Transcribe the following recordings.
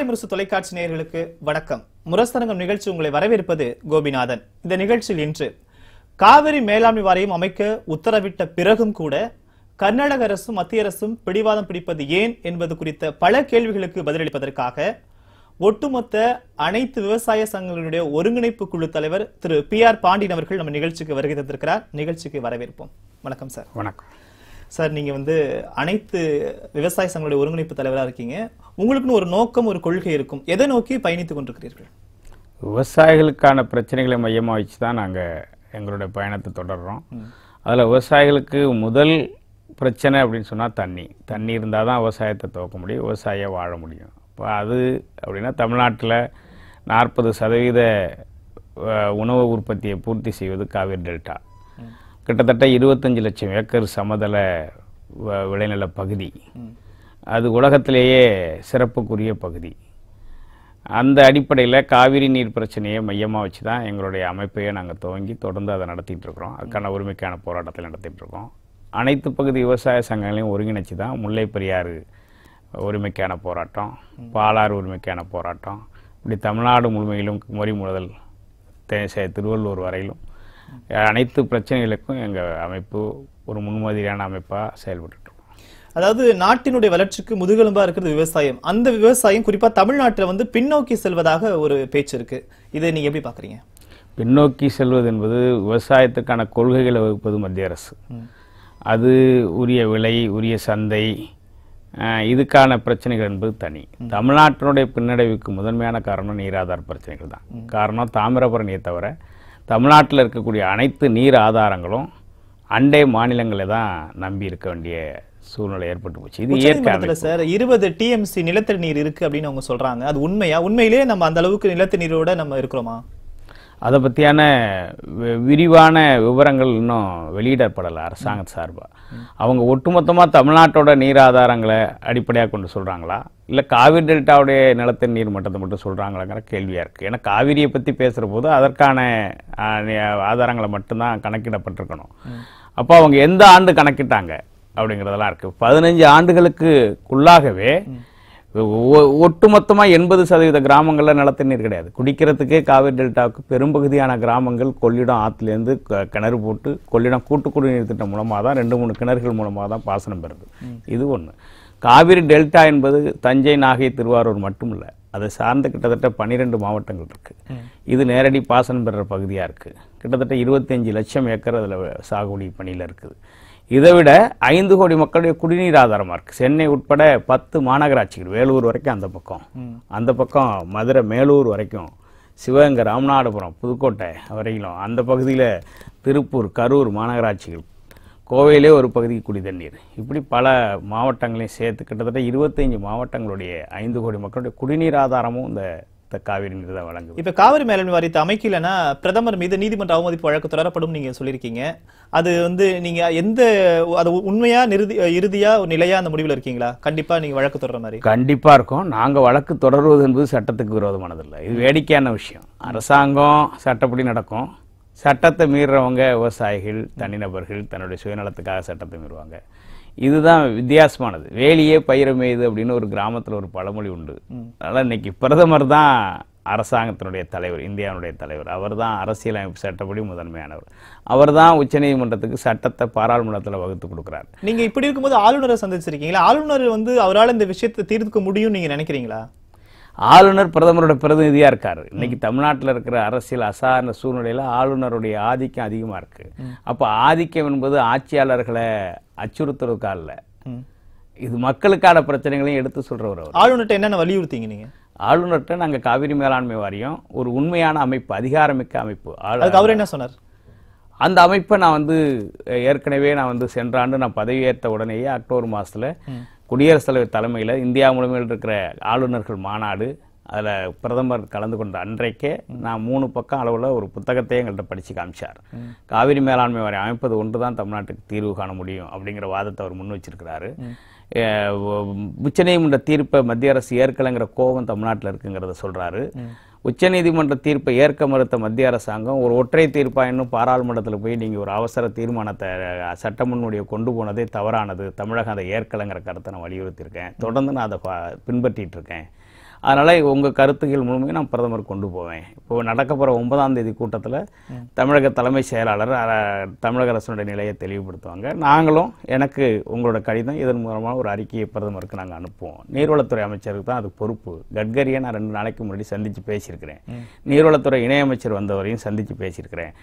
மாலை முரசு தொலைக்காட்சி நேயர்களுக்கு வணக்கம். முரசரங்கம் நிகழ்ச்சி உங்களை வரவேற்பது கோபிநாதன். இந்த நிகழ்ச்சியில் இன்று காவிரி மேலாண்மை வாரியம் அமைக்க உத்தரவிட்ட பிறகும் கூட கர்நாடக அரசும் மத்திய அரசும் பிடிவாதம் பிடிப்பது ஏன் என்பது குறித்த பல கேள்விகளுக்கு பதிலளிப்பதற்காக ஒட்டுமொத்த அனைத்து விவசாய சங்கங்களுடைய ஒருங்கிணைப்பு குழு தலைவர் திரு பி ஆர் பாண்டியன் அவர்கள் நம்ம நிகழ்ச்சிக்கு வருகை தந்திருக்கிறார். நிகழ்ச்சிக்கு வரவேற்போம். வணக்கம் சார். வணக்கம். சார் நீங்க வந்து அனைத்து விவசாய சங்களுடைய ஒருங்கிணைப்பு தலைவரா இருக்கீங்க. உங்களுக்குன்னு ஒரு நோக்கம் ஒரு கொள்கை இருக்கும். எதை நோக்கி பயணித்துக் கொண்டிருக்கிறீர்கள்? விவசாயிகளுக்கான பிரச்சனைகளை மையமாக வச்சு தான் நாங்கள் எங்களுடைய பயணத்தை தொடர்றோம். அதில் விவசாயிகளுக்கு முதல் பிரச்சனை அப்படின்னு சொன்னால் தண்ணி. தண்ணி இருந்தால் தான் விவசாயத்தை துவக்க முடியும் விவசாயியாக வாழ முடியும். இப்போ அது அப்படின்னா தமிழ்நாட்டில் நாற்பது சதவீத உணவு உற்பத்தியை பூர்த்தி செய்வது காவிரி டெல்டா. கிட்டத்தட்ட இருபத்தஞ்சு லட்சம் ஏக்கர் சமதள வ- விளைநில பகுதி. அது உலகத்திலேயே சிறப்புக்குரிய பகுதி. அந்த அடிப்படையில் காவிரி நீர் பிரச்சனையை மையமாக வச்சு தான் எங்களுடைய அமைப்பையே நாங்கள் துவங்கி தொடர்ந்து அதை நடத்திட்டு இருக்கிறோம். அதுக்கான உரிமைக்கான போராட்டத்தில் நடத்திட்டு இருக்கோம். அனைத்து பகுதி விவசாய சங்கங்களையும் ஒருங்கிணைச்சு தான் முல்லை பெரியாறு உரிமைக்கான போராட்டம் பாலாறு உரிமைக்கான போராட்டம் இப்படி தமிழ்நாடு முழுமையிலும் மொழி முதல் திருவள்ளூர் வரையிலும் அனைத்து பிரச்சனைகளுக்கும் எங்கள் அமைப்பு ஒரு முன்மாதிரியான அமைப்பாக செயல்பட்டு அதாவது நாட்டினுடைய வளர்ச்சிக்கு முதுகெலும்பா இருக்கிறது விவசாயம். அந்த விவசாயம் குறிப்பா தமிழ்நாட்டுல வந்து பின்னோக்கி செல்வதாக ஒரு பேச்சு இருக்கு. இதை நீங்க எப்படி பாக்குறீங்க பின்னோக்கி செல்வது என்பது விவசாயத்துக்கான கொள்கைகளை வகுப்பது மத்திய அரசு. அது உரிய விலை உரிய சந்தை இதுக்கான பிரச்சனைகள் என்பது தனி. தமிழ்நாட்டினுடைய பின்னடைவுக்கு முதன்மையான காரணம் நீராதார பிரச்சனைகள் தான். காரணம் தாமிரபரணியை தவிர தமிழ்நாட்டில் இருக்கக்கூடிய அனைத்து நீர் ஆதாரங்களும் அண்டை மாநிலங்களை தான் நம்பி இருக்க வேண்டிய சூழ்நிலை ஏற்பட்டு போச்சு. இது இயற்கை சார் இருபது டிஎம்சி நிலத்தடி நீர் இருக்கு அப்படின்னு அவங்க சொல்றாங்க. அது உண்மையா? உண்மையிலேயே நம்ம அந்த அளவுக்கு நிலத்தடி நீரோட நம்ம இருக்கிறோமா? அதை பற்றியான வி- விரிவான விவரங்கள் இன்னும் வெளியிடப்படலை அரசாங்க சார்பாக அவங்க ஒட்டுமொத்தமாக தமிழ்நாட்டோட நீர் ஆதாரங்களை அடிப்படையாக கொண்டு சொல்கிறாங்களா இல்லை காவிரி டெல்டாவுடைய நிலத்தின் நீர் மட்டத்தை மட்டும் சொல்கிறாங்களாங்கிற கேள்வியாக இருக்குது ஏன்னா காவிரியை பற்றி பேசுகிற போது அதற்கான ஆதாரங்களை மட்டும்தான் கணக்கிடப்பட்டிருக்கணும். அப்போ அவங்க எந்த ஆண்டு கணக்கிட்டாங்க? அப்படிங்கிறதெல்லாம் இருக்குது பதினஞ்சு ஆண்டுகளுக்கு உள்ளாகவே ஒ- ஒட்டுமொத்தமா எண்பது சதவீத கிராமங்கள்ல நிலத்தடி நீர் கிடையாது. குடிக்கிறதுக்கே காவிரி டெல்டாவுக்கு பெரும்பகுதியான கிராமங்கள் கொள்ளிடம் ஆற்றுலேருந்து கிணறு போட்டு கொள்ளிடம் கூட்டு குடிநீர் திட்டம் மூலமாக தான் ரெண்டு மூணு கிணறுகள் மூலமாக தான் பாசனம் பெறுது. இது ஒண்ணு. காவிரி டெல்டா என்பது தஞ்சை நாகை திருவாரூர் மட்டும் இல்ல அதை சார்ந்த கிட்டத்தட்ட பன்னிரெண்டு மாவட்டங்கள் இருக்கு. இது நேரடி பாசனம் பெறுற பகுதியா இருக்கு. கிட்டத்தட்ட இருபத்தஞ்சு லட்சம் ஏக்கர் அதுல சாகுபடி பணியில இருக்குது. இதை விட ஐந்து கோடி மக்களுடைய குடிநீர் ஆதாரமா இருக்கு. சென்னை உட்பட பத்து மாநகராட்சிகள். வேலூர் வரைக்கும் அந்த பக்கம். அந்த பக்கம் மதுரை மேலூர் வரைக்கும். சிவகங்கை ராமநாதபுரம் புதுக்கோட்டை வரையிலும். அந்த பகுதியில் திருப்பூர் கரூர் மாநகராட்சிகள். கோவையிலே ஒரு பகுதி குடி தண்ணீர். இப்படி பல மாவட்டங்களையும் சேர்த்து கிட்டத்தட்ட இருபத்தைந்து மாவட்டங்களுடைய ஐந்து கோடி மக்களுடைய குடிநீர் ஆதாரமும் இந்த காவிரி நீர் தான் வழங்குது இப்ப காவிரி மேலாண்மை வாரியத்தை அமைக்கலைன்னா பிரதமர் மீது நீதிமன்ற அவமதிப்பு வழக்கு தொடரப்படும் நீங்க சொல்லியிருக்கீங்க. அது வந்து நீங்க எந்த அது உண்மையா நிறுதி இறுதியா ஒரு நிலையா அந்த முடிவுல இருக்கீங்களா? கண்டிப்பா நீங்க வழக்கு தொடர மாதிரி. கண்டிப்பா இருக்கும். நாங்க வழக்கு தொடர்வது என்பது சட்டத்துக்கு விரோதமானதில்லை. இது வேடிக்கையான விஷயம். அரசாங்கம் சட்டப்படி நடக்கும். சட்டத்தை மீறுறவங்க விவசாயிகள் தனிநபர்கள் தன்னுடைய சுயநலத்துக்காக சட்டத்தை மீறுவாங்க. இதுதான் வித்தியாசமானது. வேலியே பயிரமேயுது அப்படின்னு ஒரு கிராமத்துல ஒரு பழமொழி உண்டு. அதனால இன்னைக்கு பிரதமர் தான் அரசாங்கத்தினுடைய தலைவர் இந்தியாவுடைய தலைவர். அவர் தான் அரசியலமைப்பு சட்டப்படி முதன்மையானவர். அவர் தான் உச்சநீதிமன்றத்துக்கு சட்டத்தை பாராளுமன்றத்தில் வகுத்து கொடுக்குறார். நீங்க இப்படி இருக்கும்போது ஆளுநரை சந்திச்சிருக்கீங்களா? ஆளுநர் வந்து அவரால் இந்த விஷயத்தை தீர்த்துக்க முடியும்னு நீங்க நினைக்கிறீங்களா? ஆளுநர் பிரதமரோட பிரதிநிதியா இருக்காரு. இன்னைக்கு தமிழ்நாட்டுல இருக்கிற அரசியல் அசாதாரண சூழ்நிலையில ஆளுநருடைய ஆதிக்கம் அதிகமா இருக்கு. அப்ப ஆதிக்கம் என்பது ஆட்சியாளர்களை அச்சுறுத்துறதுக்கா இல்ல. இது மக்களுக்கான பிரச்சனைகளையும் எடுத்து சொல்றவர் அவர். ஆளுநர்ட்ட என்னென்ன வலியுறுத்தீங்க நீங்க? ஆளுநர்கிட்ட நாங்க காவிரி மேலாண்மை வாரியம் ஒரு உண்மையான அமைப்பு அதிகாரமிக்க அமைப்பு. அவர் என்ன சொன்னார்? அந்த அமைப்பை நான் வந்து ஏற்கனவே நான் வந்து சென்ற ஆண்டு நான் பதவியேற்ற உடனேயே அக்டோபர் மாசத்துல குடியரசுத் தலைவர் தலைமையில் இந்தியா முழுமையில் இருக்கிற ஆளுநர்கள் மாநாடு அதில் பிரதமர் கலந்து கொண்ட அன்றைக்கே நான் மூணு பக்கம் அளவில் ஒரு புத்தகத்தை எங்கள்கிட்ட படித்து காமிச்சார். காவிரி மேலாண்மை வரை அமைப்பது ஒன்று தான் தமிழ்நாட்டுக்கு தீர்வு காண முடியும் அப்படிங்கிற வாதத்தை அவர் முன் வச்சிருக்கிறாரு. உச்சநீதிமன்ற தீர்ப்பை மத்திய அரசு ஏற்கலைங்கிற கோபம் தமிழ்நாட்டில் இருக்குங்கிறத சொல்கிறாரு உச்சநீதிமன்ற தீர்ப்பை ஏற்க மறுத்த மத்திய அரசாங்கம் ஒரு ஒற்றை தீர்ப்பா இன்னும் போய் நீங்கள் ஒரு அவசர தீர்மானத்தை சட்டமன்னுடைய சட்ட கொண்டு போனதே தவறானது. தமிழகம் அதை ஏற்கலைங்கிற கருத்தை நான் வலியுறுத்தியிருக்கேன். தொடர்ந்து நான் அதை பின்பற்றிட்டு இருக்கேன். அதனால உங்க கருத்துக்கள் முழுமையும் நான் பிரதமர் கொண்டு போவேன். இப்போ நடக்க போற ஒன்பதாம் தேதி கூட்டத்துல தமிழக தலைமை செயலாளர் தமிழக அரசுடைய நிலையை தெளிவுபடுத்துவாங்க. நாங்களும் எனக்கு உங்களோட கடிதம் இதன் மூலமா ஒரு அறிக்கையை பிரதமருக்கு நாங்க அனுப்புவோம். நீர்வளத்துறை அமைச்சருக்கு தான் அது பொறுப்பு. கட்கரியை நான் ரெண்டு நாளைக்கு முன்னாடி சந்திச்சு பேசியிருக்கிறேன். நீர்வளத்துறை இணையமைச்சர் வந்தவரையும் சந்திச்சு பேசியிருக்கிறேன்.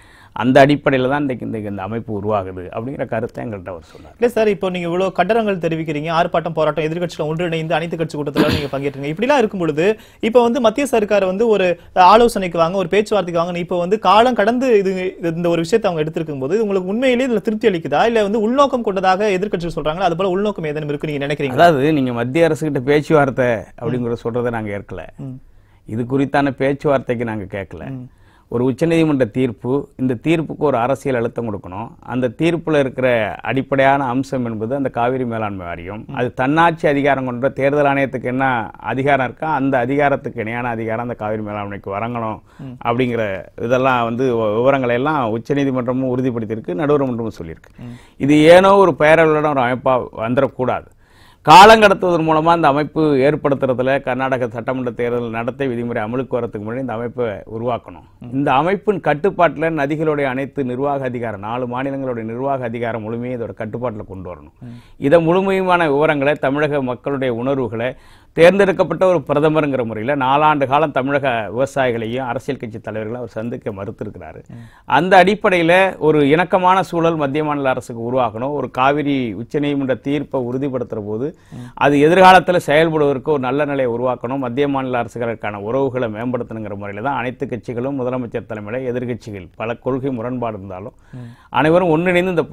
அந்த அடிப்படையில் தான் இன்றைக்கு இந்த இந்த அமைப்பு உருவாகுது அப்படிங்கிற கருத்தை எங்கள்கிட்ட அவர் சொன்னார். இல்ல சார் இப்போ நீங்க இவ்வளவு கண்டனங்கள் தெரிவிக்கிறீங்க ஆர்ப்பாட்டம் போராட்டம் எதிர்க்கட்சிகள் ஒன்றிணைந்து அனைத்து கட்சி கூட்டத்துல நீங்க பங்கேற்றீங்க. இப்படிலாம் இருக்கும் பொழுது இப்போ வந்து மத்திய சர்க்கார் வந்து ஒரு ஆலோசனைக்கு வாங்க ஒரு பேச்சுவார்த்தைக்கு வாங்க இப்போ வந்து காலம் கடந்து இது இந்த ஒரு விஷயத்தை அவங்க எடுத்திருக்கும் போது உங்களுக்கு உண்மையிலேயே இதுல திருப்தி அளிக்குதா? இல்ல வந்து உள்நோக்கம் கொண்டதாக எதிர்க்கட்சிகள் சொல்றாங்களா? அது போல உள்நோக்கம் ஏதேனும் இருக்கு நீங்க நினைக்கிறீங்க அதாவது நீங்க மத்திய அரசுகிட்ட பேச்சுவார்த்தை அப்படிங்கிற சொல்றதை நாங்க ஏற்கல. இது குறித்தான பேச்சுவார்த்தைக்கு நாங்க கேட்கல. ஒரு உச்சநீதிமன்ற தீர்ப்பு இந்த தீர்ப்புக்கு ஒரு அரசியல் அழுத்தம் கொடுக்கணும். அந்த தீர்ப்புல இருக்கிற அடிப்படையான அம்சம் என்பது அந்த காவிரி மேலாண்மை வாரியம். அது தன்னாட்சி அதிகாரம் கொண்ட தேர்தல் ஆணையத்துக்கு என்ன அதிகாரம் இருக்கோ அந்த அதிகாரத்துக்கு இணையான அதிகாரம் அந்த காவிரி மேலாண்மைக்கு வழங்கணும். அப்படிங்கிற இதெல்லாம் வந்து விவரங்களை எல்லாம் உச்சநீதிமன்றமும் உறுதிப்படுத்தியிருக்கு நடுவர் மன்றமும் சொல்லியிருக்கு இது ஏனோ ஒரு பெயரளவுடன் ஒரு அமைப்பா வந்துடக்கூடாது காலம் கடத்துவதன் மூலமா இந்த அமைப்பு ஏற்படுத்துறதுல கர்நாடக சட்டமன்ற தேர்தல் நடத்தை விதிமுறை அமலுக்கு வரதுக்கு முன்னாடி இந்த அமைப்பை உருவாக்கணும். இந்த அமைப்பின் கட்டுப்பாட்டுல நதிகளுடைய அனைத்து நிர்வாக அதிகாரம் நாலு மாநிலங்களுடைய நிர்வாக அதிகாரம் முழுமையும் இதோட கட்டுப்பாட்டுல கொண்டு வரணும். இதை முழுமையுமான விவரங்களை தமிழக மக்களுடைய உணர்வுகளை தேர்ந்தெடுக்கப்பட்ட ஒரு பிரதமருங்கிற முறையில் நாலாண்டு காலம் தமிழக விவசாயிகளையும் அரசியல் கட்சி தலைவர்களையும் அவர் சந்திக்க மறுத்திருக்கிறாரு. அந்த அடிப்படையில் ஒரு இணக்கமான சூழல் மத்திய மாநில அரசுக்கு உருவாக்கணும் ஒரு காவிரி உச்சநீதிமன்ற தீர்ப்பை உறுதிப்படுத்துற போது அது எதிர்காலத்தில் செயல்படுவதற்கு ஒரு நல்ல நிலையை உருவாக்கணும். மத்திய மாநில அரசுகளுக்கான உறவுகளை மேம்படுத்தணுங்கிற முறையில் தான் அனைத்து கட்சிகளும் முதலமைச்சர் தலைமையில் எதிர்க்கட்சிகள் பல கொள்கை முரண்பாடு இருந்தாலும் அனைவரும் ஒன்றிணைந்து இந்த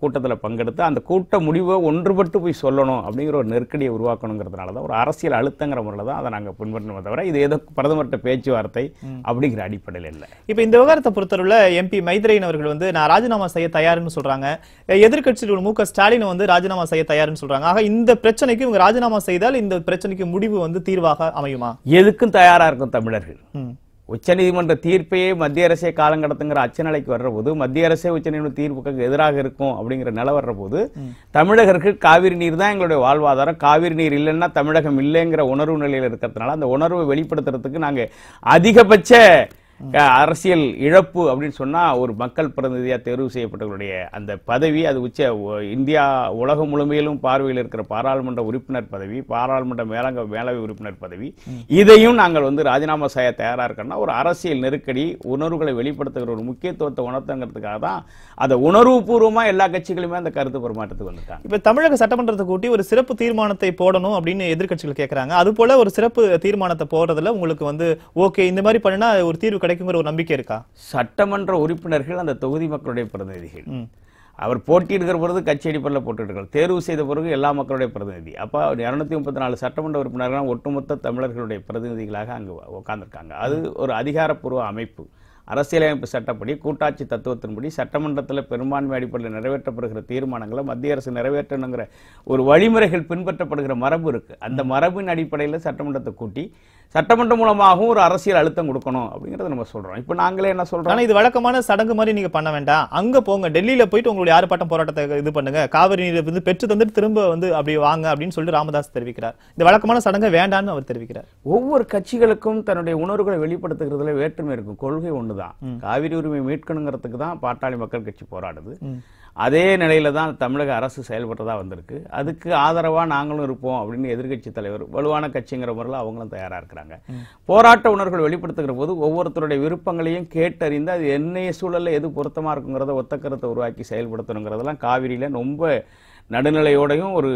கூட்டத்தில் பங்கெடுத்து அந்த கூட்ட முடிவை ஒன்றுபட்டு போய் சொல்லணும் அப்படிங்கிற ஒரு நெருக்கடியை உருவாக்கணுங்கிறதுனால தான் ஒரு அரசியல் அழுத்தங்கிற முறையில் தான் அதை நாங்கள் பின்பற்றணுமே தவிர இது ஏதோ பிரதமர்கிட்ட பேச்சுவார்த்தை அப்படிங்கிற அடிப்படையில் இல்லை. இப்ப இந்த விவகாரத்தை பொறுத்தவரையில எம்பி மைத்ரேயன் அவர்கள் வந்து நான் ராஜினாமா செய்ய தயாருன்னு சொல்றாங்க. எதிர்க்கட்சியில் மு க ஸ்டாலின் வந்து ராஜினாமா செய்ய தயாருன்னு சொல்றாங்க. ஆக இந்த பிரச்சனைக்கு இவங்க ராஜினாமா செய்தால் இந்த பிரச்சனைக்கு முடிவு வந்து தீர்வாக அமையுமா? எதுக்கும் தயாரா இருக்கும் தமிழர்கள். உச்சநீதிமன்ற தீர்ப்பையே மத்திய அரசே காலம் கடத்துங்கிற அச்சநிலைக்கு வர்ற போது மத்திய அரசே உச்சநீதிமன்ற தீர்ப்புக்கு எதிராக இருக்கும் அப்படிங்கிற நிலை வர்ற போது தமிழகர்கள் காவிரி நீர் தான் எங்களுடைய வாழ்வாதாரம். காவிரி நீர் இல்லைன்னா தமிழகம் இல்லைங்கிற உணர்வு நிலையில் இருக்கிறதுனால அந்த உணர்வை வெளிப்படுத்துறதுக்கு நாங்க அதிகபட்ச அரசியல் இழப்பு அப்படின்னு சொன்னா ஒரு மக்கள் பிரதிநிதியா தேர்வு செய்யப்பட்டவர்களுடைய அந்த பதவி அது உச்ச இந்தியா உலகம் முழுமையிலும் பார்வையில் இருக்கிற பாராளுமன்ற உறுப்பினர் பதவி பாராளுமன்ற மேலங்க மேலவை உறுப்பினர் பதவி. இதையும் நாங்கள் வந்து ராஜினாமா செய்ய தயாரா இருக்கோம்னா ஒரு அரசியல் நெருக்கடி உணர்வுகளை வெளிப்படுத்துகிற ஒரு முக்கியத்துவத்தை உணர்த்துங்கிறதுக்காக தான் அதை உணர்வுபூர்வமா எல்லா கட்சிகளுமே அந்த கருத்து பரிமாற்றத்துக்கு வந்துட்டாங்க இப்ப தமிழக சட்டமன்றத்தை கூட்டி ஒரு சிறப்பு தீர்மானத்தை போடணும் அப்படின்னு எதிர்க்கட்சிகள் கேக்குறாங்க. அது போல ஒரு சிறப்பு தீர்மானத்தை போடுறதுல உங்களுக்கு வந்து ஓகே இந்த மாதிரி பண்ணினா ஒரு தீர்வு கிடைக்குங்கிற ஒரு நம்பிக்கை இருக்கா? சட்டமன்ற உறுப்பினர்கள் அந்த தொகுதி மக்களுடைய பிரதிநிதிகள். அவர் போட்டியிடுகிற பொழுது கட்சி அடிப்படையில் போட்டியிடுகிறார் தேர்வு செய்த பிறகு எல்லா மக்களுடைய பிரதிநிதி. அப்போ இரநூத்தி முப்பத்தி நாலு சட்டமன்ற உறுப்பினர்கள் ஒட்டுமொத்த தமிழர்களுடைய பிரதிநிதிகளாக அங்கு உட்கார்ந்திருக்காங்க அது ஒரு அதிகாரப்பூர்வ அமைப்பு. அரசியலமைப்பு சட்டப்படி கூட்டாட்சி தத்துவத்தின்படி சட்டமன்றத்தில் பெரும்பான்மை அடிப்படையில் நிறைவேற்றப்படுகிற தீர்மானங்களை மத்திய அரசு நிறைவேற்றணுங்கிற ஒரு வழிமுறைகள் பின்பற்றப்படுகிற மரபு இருக்கு. அந்த மரபின் அடிப்படையில் சட்டமன்றத்தை கூட்டி சட்டமன்றம் மூலமாகவும் ஒரு அரசியல் அழுத்தம் கொடுக்கணும் அப்படிங்கறத நம்ம சொல்றோம். இப்போ நாங்களே என்ன சொல்றோம்? ஆனா இது வழக்கமான சடங்கு மாதிரி நீங்க பண்ண வேண்டாம். அங்க போங்க. டெல்லியில போயிட்டு உங்களுடைய ஆர்ப்பாட்டம் போராட்டத்தை இது பண்ணுங்க. காவிரி நீரை வந்து பெற்று தந்துட்டு திரும்ப வந்து அப்படி வாங்க அப்படின்னு சொல்லிட்டு ராமதாஸ் தெரிவிக்கிறார். இந்த வழக்கமான சடங்கை வேண்டான்னு அவர் தெரிவிக்கிறார். ஒவ்வொரு கட்சிகளுக்கும் தன்னுடைய உணர்வுகளை வெளிப்படுத்துகிறதுல வேற்றுமை இருக்கும். கொள்கை ஒண்ணுதான். காவிரி உரிமை மீட்கணுங்கிறதுக்கு தான் பாட்டாளி மக்கள் கட்சி போராடுது. அதே நிலையில தான் தமிழக அரசு செயல்பட்டதா வந்திருக்கு. அதுக்கு ஆதரவா நாங்களும் இருப்போம் அப்படின்னு எதிர்க்கட்சி தலைவர் வலுவான கட்சிங்கிற முறையில் அவங்களும் தயாரா இருக்கிறாங்க. போராட்ட உணர்வுகள் வெளிப்படுத்துகிற போது ஒவ்வொருத்தருடைய விருப்பங்களையும் கேட்டறிந்து அது என்னைய சூழல்ல எது பொருத்தமா இருக்குங்கிறத ஒத்த கருத்தை உருவாக்கி செயல்படுத்தணுங்கிறதெல்லாம் காவிரியில ரொம்ப நடுநிலையோடையும் ஒரு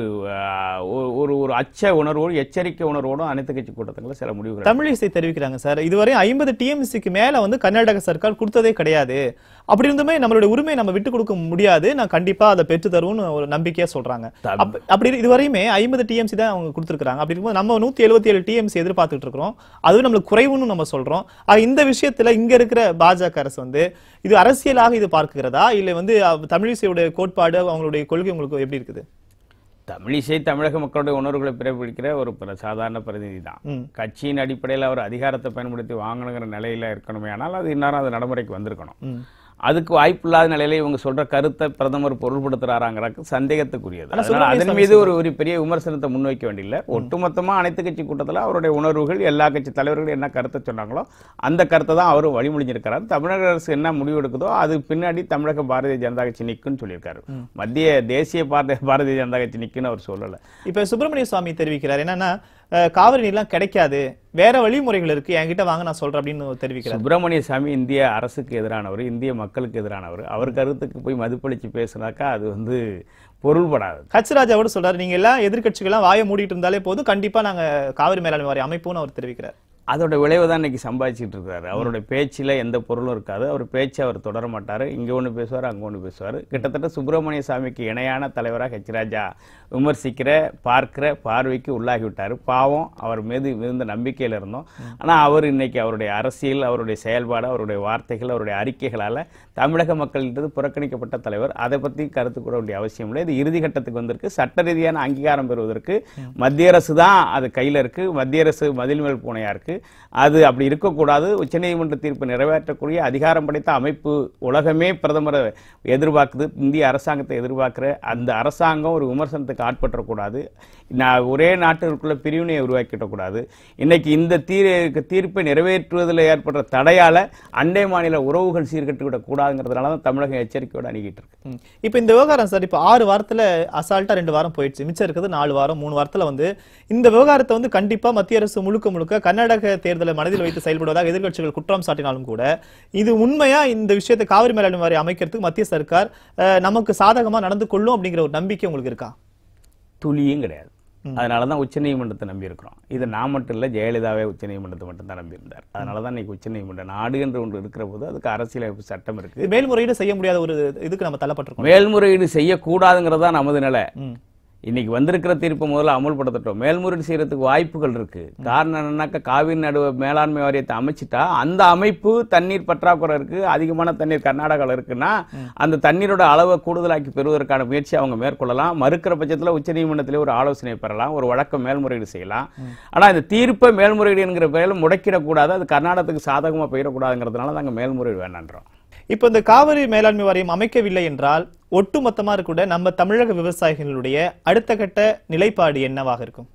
ஒரு- ஒரு அச்ச உணர்வோடு எச்சரிக்கை உணர்வோடும் அனைத்து கட்சி கூட்டத்தில் சில முடிவுகள் தமிழிசை தெரிவிக்கிறாங்க சார். இதுவரை ஐம்பது டிஎம்சிக்கு மேல வந்து கர்நாடக சர்க்கார் கொடுத்ததே கிடையாது. அப்படி இருந்துமே நம்மளுடைய உரிமையை நம்ம விட்டு கொடுக்க முடியாது. நான் கண்டிப்பா அதை பெற்று தருவோம்னு ஒரு நம்பிக்கையா சொல்றாங்க. தம்- அப்ப- அப்படி இதுவரையுமே ஐம்பது டிஎம்சி தான் அவங்க கொடுத்துருக்காங்க அப்படி இருக்கும்போது நம்ம நூத்தி எழுபத்தி ஏழு டிஎம்சி எதிர்பார்த்துட்டு இருக்கிறோம். அதுவும் நம்மளுக்கு குறைவுன்னு நம்ம சொல்றோம். ஆக இந்த விஷயத்துல இங்க இருக்கிற பாஜக அரசு வந்து இது அரசியலாக இது பார்க்கிறதா இல்ல வந்து தமிழிசையுடைய கோட்பாடு அவங்களுடைய கொள்கை உங்களுக்கு எப்படி இருக்குது தமிழிசை தமிழக மக்களுடைய உணர்வுகளை பிரதிபலிக்கிற ஒரு சாதாரண பிரதிநிதி தான். கட்சியின் அடிப்படையில் அவர் அதிகாரத்தை பயன்படுத்தி வாங்கணுங்கிற நிலையில இருக்கணுமே ஆனால் அது இந்நேரம் அது நடைமுறைக்கு வந்திருக்கணும். அதுக்கு வாய்ப்பில்லாத நிலையில இவங்க சொல்ற கருத்தை பிரதமர் பொருள்படுத்துறாராங்கிறக்கு சந்தேகத்துக்குரியது. அதனால அதன் மீது ஒரு ஒரு பெரிய விமர்சனத்தை முன்வைக்க வேண்டியதில்லை ஒட்டுமொத்தமா அனைத்து கட்சி கூட்டத்துல அவருடைய உணர்வுகள் எல்லா கட்சி தலைவர்கள் என்ன கருத்தை சொன்னாங்களோ அந்த கருத்தை தான் அவரும் வழிமொழிஞ்சிருக்கிறார் தமிழக அரசு என்ன முடிவு எடுக்குதோ அது பின்னாடி தமிழக பாரதிய ஜனதா கட்சி நிக்குன்னு சொல்லியிருக்காரு. மத்திய தேசிய பாரதிய பாரதிய ஜனதா கட்சி நிக்குன்னு அவர் சொல்லல. இப்ப சுப்பிரமணிய சுவாமி தெரிவிக்கிறார். என்னன்னா காவிரி நீர்லாம் கிடைக்காது. வேற வழிமுறைகள் இருக்கு. என்கிட்ட வாங்க நான் சொல்றேன் அப்படின்னு தெரிவிக்கிறார். சுப்பிரமணிய சாமி இந்திய அரசுக்கு எதிரானவர் இந்திய மக்களுக்கு எதிரானவர். அவர் கருத்துக்கு போய் மதிப்பளிச்சு பேசுனாக்கா அது வந்து பொருள்படாது. ஹச் ராஜா கூட சொல்றாரு நீங்க எல்லாம் எதிர்க்கட்சிகள்லாம் வாயை மூடிட்டு இருந்தாலே போதும். கண்டிப்பா நாங்க காவிரி மேலாண்மை வாரிய அமைப்புன்னு அவர் தெரிவிக்கிறார். அதோட விளைவு தான் இன்னைக்கு சம்பாதிச்சிட்டு இருக்காரு. அவருடைய பேச்சில் எந்த பொருளும் இருக்காது. அவர் பேச்சு அவர் தொடர மாட்டார். இங்கே ஒன்று பேசுவார் அங்கே ஒன்று பேசுவார். கிட்டத்தட்ட சுப்பிரமணிய சாமிக்கு இணையான தலைவராக ஹெச் ராஜா விமர்சிக்கிற பார்க்கிற பார்வைக்கு உள்ளாகி விட்டார் பாவம் அவர் மீது மிகுந்த நம்பிக்கையில் இருந்தோம். ஆனால் அவர் இன்னைக்கு அவருடைய அரசியல் அவருடைய செயல்பாடு அவருடைய வார்த்தைகள் அவருடைய அறிக்கைகளால் தமிழக மக்கள்கிட்ட புறக்கணிக்கப்பட்ட தலைவர். அதை பற்றி கருத்து கூற வேண்டிய அவசியம் இல்லை. இது இறுதி கட்டத்துக்கு வந்திருக்கு. சட்ட ரீதியான அங்கீகாரம் பெறுவதற்கு மத்திய அரசு தான் அது கையில் இருக்கு. மத்திய அரசு மதில் மேல் பூனையா இருக்கு. அது அப்படி இருக்கக்கூடாது. உச்சநீதிமன்ற தீர்ப்பு நிறைவேற்றக்கூடிய அதிகாரம் படைத்த அமைப்பு உலகமே பிரதமரை எதிர்பார்க்குது. இந்திய அரசாங்கத்தை எதிர்பார்க்குற அந்த அரசாங்கம் ஒரு விமர்சனத்துக்கு ஆட்பற்றக்கூடாது நான் ஒரே நாட்டிற்குள்ள பிரிவினையை உருவாக்கிடக்கூடாது. இன்னைக்கு இந்த தீர் தீர்ப்பை நிறைவேற்றுவதில் ஏற்படுற தடையால அண்டை மாநில உறவுகள் சீர்கட்டு விடக்கூடாதுங்கிறதுனால தான் தமிழகம் எச்சரிக்கையோடு அணுகிட்டு இருக்கு. இப்ப இந்த விவகாரம் சார் இப்ப ஆறு வாரத்துல அசால்ட்டா ரெண்டு வாரம் போயிடுச்சு. மிச்சம் இருக்குது நாலு வாரம் மூணு வாரத்துல வந்து இந்த விவகாரத்தை வந்து கண்டிப்பா மத்திய அரசு முழுக்க முழுக்க கர்நாடக தேர்தலை மனதில் வைத்து செயல்படுவதாக எதிர்க்கட்சிகள் குற்றம் சாட்டினாலும் கூட இது உண்மையா இந்த விஷயத்தை காவிரி மேலாண்மை வாரியம் அமைக்கிறதுக்கு மத்திய சர்க்கார் நமக்கு சாதகமா நடந்து கொள்ளும் அப்படிங்கிற ஒரு நம்பிக்கை உங்களுக்கு இருக்கா? துளியும் கிடையாது. அதனால தான் உச்சநீதிமன்றத்தை நம்பி இருக்கிறோம் இது நான் மட்டும் இல்லை ஜெயலலிதாவே உச்சநீதிமன்றத்தை மட்டும் தான் நம்பியிருந்தார். அதனால தான் இன்னைக்கு உச்சநீதிமன்றம் நாடு என்று ஒன்று இருக்கிற போது அதுக்கு அரசியலமைப்பு சட்டம் இருக்கு. இது மேல்முறையீடு செய்ய முடியாத ஒரு இதுக்கு நம்ம தள்ளப்பட்டிருக்கோம். மேல்முறையீடு செய்யக்கூடாதுங்கிறது நமது நிலை. இன்னைக்கு வந்திருக்கிற தீர்ப்பை முதல்ல அமல்படுத்தட்டும். மேல்முறையீடு செய்யறதுக்கு வாய்ப்புகள் இருக்கு. காரணம் என்னன்னாக்கா காவிரி நடுவ மேலாண்மை வாரியத்தை அமைச்சிட்டா அந்த அமைப்பு தண்ணீர் பற்றாக்குறை இருக்கு அதிகமான தண்ணீர் கர்நாடகாவில் இருக்குன்னா அந்த தண்ணீரோட அளவை கூடுதலாக்கி பெறுவதற்கான முயற்சி அவங்க மேற்கொள்ளலாம். மறுக்கிற பட்சத்தில் உச்சநீதிமன்றத்திலே ஒரு ஆலோசனை பெறலாம் ஒரு வழக்கம் மேல்முறையீடு செய்யலாம். ஆனால் இந்த தீர்ப்பை மேல்முறையீடு என்கிற பெயரில் முடக்கிடக்கூடாது அது கர்நாடகத்துக்கு சாதகமாக போயிடக்கூடாதுங்கிறதுனால நாங்கள் மேல்முறையீடு வேணான்றோம் இப்போ இந்த காவிரி மேலாண்மை வாரியம் அமைக்கவில்லை என்றால் ஒட்டுமொத்தமா கூட நம்ம தமிழக விவசாயிகளுடைய அடுத்த கட்ட நிலைப்பாடு என்னவாக இருக்கும்?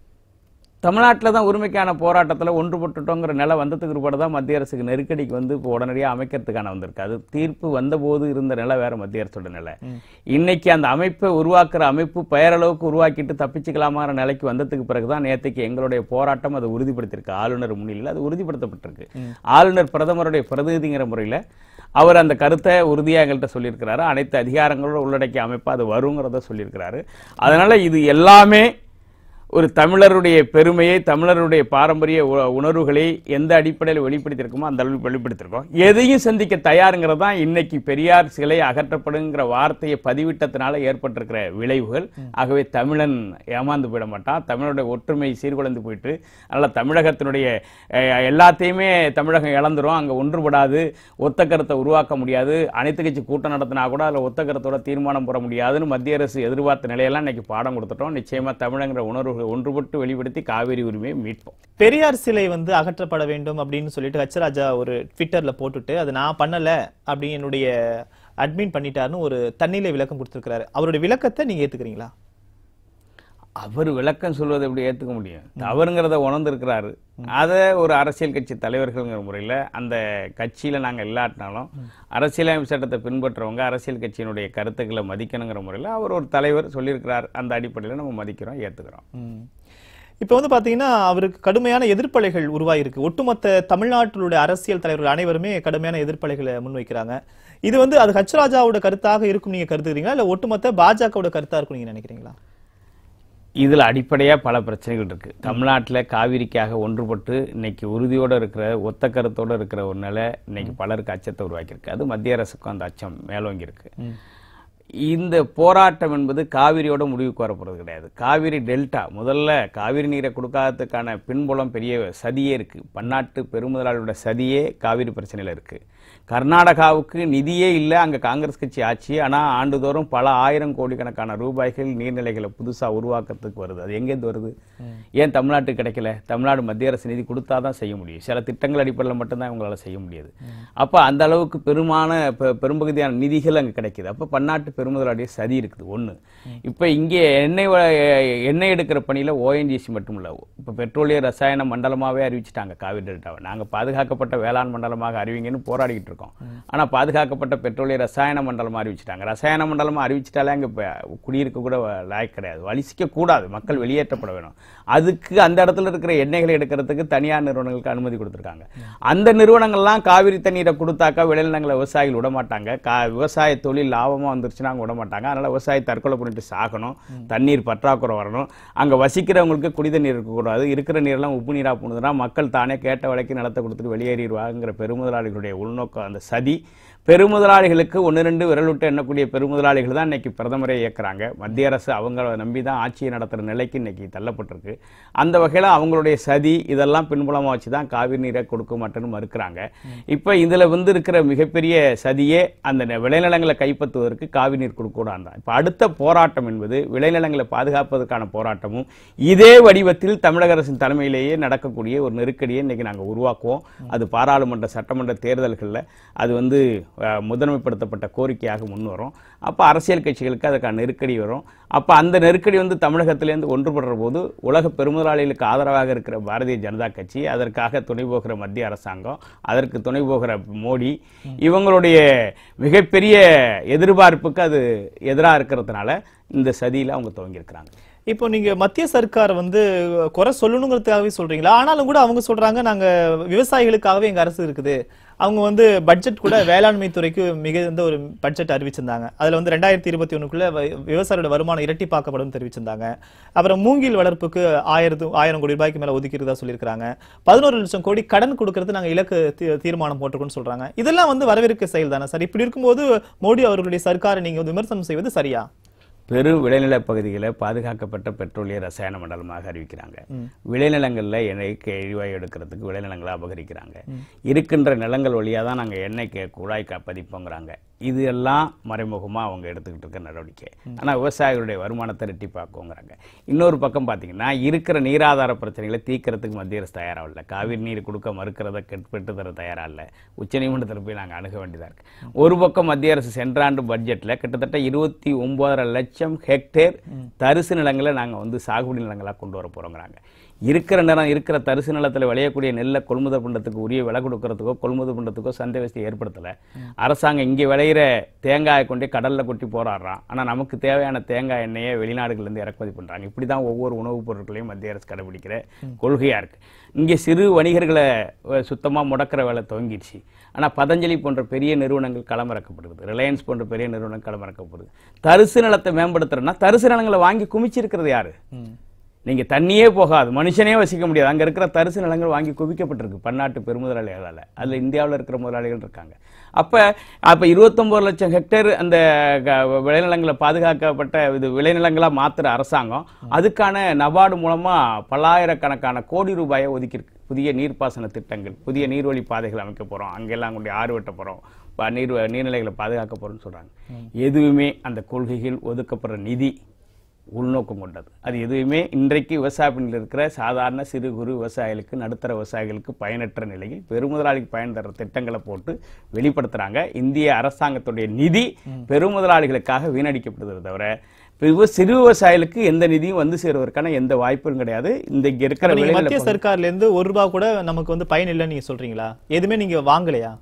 தமிழ்நாட்டில் தான் உரிமைக்கான போராட்டத்தில் ஒன்றுபட்டுட்டோங்கிற நிலை வந்ததுக்கு பிற்பாடு தான் மத்திய அரசுக்கு நெருக்கடிக்கு வந்து இப்போ உடனடியாக அமைக்கிறதுக்கான வந்திருக்கு. அது தீர்ப்பு வந்தபோது இருந்த நிலை வேற மத்திய அரசோட நிலை. இன்னைக்கு அந்த அமைப்பை உருவாக்குற அமைப்பு பெயரளவுக்கு உருவாக்கிட்டு தப்பிச்சுக்கலாமாற நிலைக்கு வந்ததுக்கு பிறகு தான் நேற்றுக்கு எங்களுடைய போராட்டம் அதை உறுதிப்படுத்தியிருக்கு. ஆளுநர் முன்னிலையில் அது உறுதிப்படுத்தப்பட்டிருக்கு. ஆளுநர் பிரதமருடைய பிரதிநிதிங்கிற முறையில் அவர் அந்த கருத்தை உறுதியாக எங்கள்கிட்ட சொல்லியிருக்கிறாரு. அனைத்து அதிகாரங்களோட உள்ளடக்கிய அமைப்பு அது வருங்கிறத சொல்லியிருக்கிறாரு. அதனால் இது எல்லாமே ஒரு தமிழருடைய பெருமையை தமிழருடைய பாரம்பரிய உ- உணர்வுகளை எந்த அடிப்படையில் வெளிப்படுத்தியிருக்கோமோ அந்த அளவுக்கு வெளிப்படுத்தியிருக்கோம். எதையும் சந்திக்க தயாருங்கிறது தான் இன்னைக்கு பெரியார் சிலை அகற்றப்படுங்கிற வார்த்தையை பதிவிட்டத்தினால ஏற்பட்டிருக்கிற விளைவுகள். ஆகவே தமிழன் ஏமாந்து போயிட மாட்டான். தமிழருடைய ஒற்றுமை சீர்குலைந்து போயிட்டு அதனால தமிழகத்தினுடைய எல்லாத்தையுமே தமிழகம் இழந்துரும். அங்க ஒன்றுபடாது. ஒத்த கருத்தை உருவாக்க முடியாது. அனைத்து கட்சி கூட்டம் நடத்தினா கூட அதில் ஒத்த கருத்தோட தீர்மானம் போட முடியாதுன்னு மத்திய அரசு எதிர்பார்த்த நிலையெல்லாம் இன்னைக்கு பாடம் கொடுத்துட்டோம். நிச்சயமா தமிழங்கிற உணர்வுகளை ஒன்றுபட்டு வெளிப்படுத்தி காவிரி உரிமையை மீட்போம். பெரியார் சிலை வந்து அகற்றப்பட வேண்டும் அப்படின்னு சொல்லிட்டு ஹச்சராஜா ஒரு ட்விட்டர்ல போட்டுட்டு அது நான் பண்ணல அப்படின்னு என்னுடைய அட்மின் பண்ணிட்டாருன்னு ஒரு தண்ணியில விளக்கம் கொடுத்திருக்கிறாரு. அவருடைய விளக்கத்தை நீங்க ஏத்துக்கிறீங்களா? அவர் விளக்கம் சொல்வதை எப்படி ஏற்றுக்க முடியும்? தவறுங்கிறத உணர்ந்துருக்கிறாரு. அதை ஒரு அரசியல் கட்சி தலைவர்கள்ங்கிற முறையில் அந்த கட்சியில் நாங்கள் இல்லாட்டினாலும் அரசியலமைப்பு சட்டத்தை பின்பற்றுறவங்க அரசியல் கட்சியினுடைய கருத்துக்களை மதிக்கணுங்கிற முறையில் அவர் ஒரு தலைவர் சொல்லியிருக்கிறார். அந்த அடிப்படையில் நம்ம மதிக்கிறோம் ஏற்றுக்கிறோம் இப்போ வந்து பார்த்தீங்கன்னா அவருக்கு கடுமையான எதிர்ப்பலைகள் உருவாயிருக்கு. ஒட்டுமொத்த தமிழ்நாட்டிலுடைய அரசியல் தலைவர்கள் அனைவருமே கடுமையான எதிர்ப்பலைகளை முன்வைக்கிறாங்க. இது வந்து அது ஹச்ராஜாவோட கருத்தாக இருக்கும் நீங்கள் கருதுகிறீங்களா? இல்லை ஒட்டுமொத்த பாஜகவோட கருத்தாக இருக்கும் நீங்கள் நினைக்கிறீங்களா? இதுல அடிப்படையா பல பிரச்சனைகள் இருக்கு. தமிழ்நாட்டுல காவிரிக்காக ஒன்றுபட்டு இன்னைக்கு உறுதியோட இருக்கிற ஒத்த கருத்தோட இருக்கிற ஒரு நிலை இன்னைக்கு பலருக்கு அச்சத்தை உருவாக்கியிருக்கு. அது மத்திய அரசுக்கும் அந்த அச்சம் மேலோங்கி இருக்கு இந்த போராட்டம் என்பது காவிரியோட முடிவுக்கு வரப்போறது கிடையாது. காவிரி டெல்டா முதல்ல காவிரி நீரை கொடுக்காததுக்கான பின்புலம் பெரிய சதியே இருக்கு. பன்னாட்டு பெருமுதலாளியோட சதியே காவிரி பிரச்சனையில இருக்கு. கர்நாடகாவுக்கு நிதியே இல்லை அங்க காங்கிரஸ் கட்சி ஆட்சி ஆனா ஆண்டுதோறும் பல ஆயிரம் கோடிக்கணக்கான ரூபாய்கள் நீர்நிலைகளை புதுசா உருவாக்கத்துக்கு வருது. அது எங்கேருந்து வருது? ஏன் தமிழ்நாட்டுக்கு கிடைக்கல? தமிழ்நாடு மத்திய அரசு நிதி கொடுத்தாதான் செய்ய முடியும். சில திட்டங்கள் அடிப்படையில் மட்டும்தான் இவங்களால செய்ய முடியுது. அப்ப அந்த அளவுக்கு பெருமான பெரும்பகுதியான நிதிகள் அங்க கிடைக்குது. அப்ப பன்னாட்டு பெருமுதலாளிய சதி இருக்குது. ஒண்ணு. இப்ப இங்கே எண்ணெய் எண்ணெய் எடுக்கிற பணியில ஓஎன்ஜிசி மட்டும் இல்ல. இப்ப பெட்ரோலிய ரசாயன மண்டலமாவே அறிவிச்சிட்டாங்க. காவிரி டெல்டாவை. நாங்க பாதுகாக்கப்பட்ட வேளாண் மண்டலமாக அறிவிங்கன்னு போராடிக்கிட்டு இருக்கோம். ஆனா பாதுகாக்கப்பட்ட பெட்ரோலிய ரசாயன மண்டலமாக அறிவிச்சிட்டாங்க. ரசாயன மண்டலமாக அறிவிச்சிட்டாலே அங்கே இப்போ குடியிருக்க கூட லாய் கிடையாது. வலிசிக்க கூடாது. மக்கள் வெளியேற்றப்பட வேணும். அதுக்கு அந்த இடத்துல இருக்கிற எண்ணெய்களை எடுக்கிறதுக்கு தனியார் நிறுவனங்களுக்கு அனுமதி கொடுத்துருக்காங்க. அந்த நிறுவனங்கள்லாம் காவிரி தண்ணீரை கொடுத்தாக்கா விளைநிலங்களை விவசாயிகள் விட மாட்டாங்க கா விவசாய தொழில் லாபமா வந்துருச்சுன்னா அவங்க விட மாட்டாங்க அதனால விவசாயி தற்கொலை பண்ணிட்டு சாகணும். தண்ணீர் பற்றாக்குறை வரணும். அங்க வசிக்கிறவங்களுக்கு குடி தண்ணீர் இருக்கக்கூடாது இருக்கிற நீரெல்லாம் உப்பு நீராக போனதுன்னா மக்கள் தானே கேட்ட விலைக்கு நிலத்தை கொடுத்துட்டு வெளியேறிடுவாங்கிற பெருமுதலாளிகளுடைய உள்நோக்கம் அந்த சதி பெருமுதலாளிகளுக்கு ஒன்று ரெண்டு விரலுட்டு எண்ணக்கூடிய பெருமுதலாளிகள் தான் இன்னைக்கு பிரதமரை இயக்குறாங்க. மத்திய அரசு அவங்கள நம்பி தான் ஆட்சியை நடத்துகிற நிலைக்கு இன்னைக்கு தள்ளப்பட்டிருக்கு. அந்த வகையில் அவங்களுடைய சதி இதெல்லாம் பின்புலமாக வச்சு தான் காவிரி நீரை கொடுக்க மாட்டேன்னு மறுக்கிறாங்க. இப்போ இதில் வந்து இருக்கிற மிகப்பெரிய சதியே அந்த விளைநிலங்களை கைப்பற்றுவதற்கு காவிரி நீர் கொடுக்கூடாது தான் இப்போ அடுத்த போராட்டம் என்பது விளைநிலங்களை பாதுகாப்பதற்கான போராட்டமும் இதே வடிவத்தில் தமிழக அரசின் தலைமையிலேயே நடக்கக்கூடிய ஒரு நெருக்கடியை இன்னைக்கு நாங்கள் உருவாக்குவோம். அது பாராளுமன்ற சட்டமன்ற தேர்தல்களில் அது வந்து முதன்மைப்படுத்தப்பட்ட கோரிக்கையாக முன் வரும் அப்போ அரசியல் கட்சிகளுக்கு அதுக்கான நெருக்கடி வரும். அப்போ அந்த நெருக்கடி வந்து தமிழகத்திலேருந்து ஒன்றுபடுற போது உலக பெருமுதலாளிகளுக்கு ஆதரவாக இருக்கிற பாரதிய ஜனதா கட்சி அதற்காக துணை போகிற மத்திய அரசாங்கம் அதற்கு துணை போகிற மோடி இவங்களுடைய மிகப்பெரிய எதிர்பார்ப்புக்கு அது எதிராக இருக்கிறதுனால இந்த சதியில் அவங்க துவங்கியிருக்கிறாங்க. இப்போ நீங்க மத்திய சர்க்கார் வந்து குறை சொல்லணுங்கிறதுக்காகவே சொல்றீங்களா? ஆனாலும் கூட அவங்க சொல்றாங்க நாங்க விவசாயிகளுக்காகவே எங்க அரசு இருக்குது. அவங்க வந்து பட்ஜெட் கூட வேளாண்மை துறைக்கு மிகுந்த ஒரு பட்ஜெட் அறிவிச்சிருந்தாங்க. அதில் வந்து ரெண்டாயிரத்தி இருபத்தி ஒன்றுக்குள்ளே விவசாயியோட வருமானம் இரட்டிப்பாக்கப்படும் தெரிவிச்சிருந்தாங்க. அப்புறம் மூங்கில் வளர்ப்புக்கு ஆயிரத்து ஆயிரம் கோடி ரூபாய்க்கு மேலே ஒதுக்கிறதா சொல்லியிருக்காங்க பதினோரு லட்சம் கோடி கடன் கொடுக்கறது நாங்கள் இலக்கு தீ- தீர்மானம் போட்டிருக்கோம்னு சொல்றாங்க. இதெல்லாம் வந்து வரவேற்க செயல் தானே சார்? இப்படி இருக்கும்போது மோடி அவர்களுடைய சர்க்காரை நீங்கள் வந்து விமர்சனம் செய்வது சரியா? பெரும் விளைநிலப் பகுதிகளை பாதுகாக்கப்பட்ட பெட்ரோலிய ரசாயன மண்டலமாக அறிவிக்கிறாங்க. விளைநிலங்கள்ல எண்ணெய்க்கு எரிவாயு எடுக்கிறதுக்கு விளைநிலங்களை அபகரிக்கிறாங்க. இருக்கின்ற நிலங்கள் வழியா தான் நாங்க எண்ணெய்க்கு குழாய் பதிப்போங்கிறாங்க. இது எல்லாம் மறைமுகமா அவங்க எடுத்துக்கிட்டு இருக்க நடவடிக்கை. ஆனா விவசாயிகளுடைய வருமானத்தை ரெட்டிப்பாக்குங்கிறாங்க இன்னொரு பக்கம் பாத்தீங்கன்னா இருக்கிற நீராதார பிரச்சனைகளை தீர்க்கறதுக்கு மத்திய அரசு தயாராகல காவிரி நீர் கொடுக்க மறுக்கிறத பெற்று தர தயாரா இல்ல. உச்சநீதிமன்றத்தில் போய் நாங்க அணுக வேண்டியதா இருக்கு. ஒரு பக்கம் மத்திய அரசு சென்ற ஆண்டு பட்ஜெட்ல கிட்டத்தட்ட இருபத்தி ஒன்பதரை லட்சம் ஹெக்டேர் தரிசு நிலங்களை நாங்க வந்து சாகுபடி நிலங்களா கொண்டு வர போறோங்கிறாங்க. இருக்கிற நேரம் இருக்கிற தரிசு நிலத்தில் விளையக்கூடிய நெல்லை கொள்முதல் பண்ணுறதுக்கு உரிய விலை கொடுக்கறதுக்கோ கொள்முதல் பண்ணுறதுக்கோ சந்தை வசதி ஏற்படுத்தல. அரசாங்கம் இங்கே விளையிற தேங்காயை கொண்டு கடல்ல கொட்டி போராடுறான். ஆனா நமக்கு தேவையான தேங்காய் எண்ணெயை வெளிநாடுகள்லேருந்து இருந்து பண்ணுறாங்க பண்றாங்க. இப்படிதான் ஒவ்வொரு உணவுப் பொருட்களையும் மத்திய அரசு கடைபிடிக்கிற கொள்கையா இருக்கு. இங்கே சிறு வணிகர்களை சுத்தமாக சுத்தமா முடக்கிற வேலை துவங்கிடுச்சு. ஆனா பதஞ்சலி போன்ற பெரிய நிறுவனங்கள் களமிறக்கப்படுது. ரிலையன்ஸ் போன்ற பெரிய நிறுவனங்கள் களமிறக்கப்படுது. தரிசு நிலத்தை மேம்படுத்துறேன்னா தரிசு நிலங்களை வாங்கி குமிச்சிருக்கிறது யாரு? நீங்க தண்ணியே போகாது மனுஷனே வசிக்க முடியாது. அங்க இருக்கிற தரிசு நிலங்கள் வாங்கி குவிக்கப்பட்டிருக்கு பன்னாட்டு பெருமுதலாளிகளால அதுல. இந்தியாவுல இருக்கிற முதலாளிகள் இருக்காங்க. அப்ப அப்ப இருபத்தொன்பது லட்சம் ஹெக்டேர் அந்த விளைநிலங்களை பாதுகாக்கப்பட்ட இது விளைநிலங்களா மாத்துற அரசாங்கம் அதுக்கான நபார்டு மூலமா பல்லாயிரக்கணக்கான கோடி ரூபாயை ஒதுக்கியிருக்கு. புதிய நீர்ப்பாசன திட்டங்கள் புதிய நீர்வழி பாதைகள் அமைக்க போறோம். அங்கெல்லாம் கொண்டு ஆறு வெட்ட போறோம். ப- நீர் நீர்நிலைகளை பாதுகாக்க போறோம்னு சொல்றாங்க. எதுவுமே அந்த கொள்கைகள் ஒதுக்கப்படுற நிதி உள்நோக்கம் கொண்டது. அது எதுவுமே இன்றைக்கு விவசாயத்தில் இருக்கிற சாதாரண சிறு குறு விவசாயிகளுக்கு நடுத்தர விவசாயிகளுக்கு பயனற்ற நிலையில் பெருமுதலாளிக்கு பயன் தர திட்டங்களை போட்டு வெளிப்படுத்துறாங்க. இந்திய அரசாங்கத்துடைய நிதி பெருமுதலாளிகளுக்காக வீணடிக்கப்படுது தவிர விவ- சிறு விவசாயிகளுக்கு எந்த நிதியும் வந்து சேருவதற்கான எந்த வாய்ப்பும் கிடையாது. இந்த இருக்கிற மத்திய சர்க்கார்ல இருந்து ஒரு ரூபாய் கூட நமக்கு வந்து பயன் இல்லைன்னு நீங்க சொல்றீங்களா? எதுவுமே நீங்க வாங்கலையா?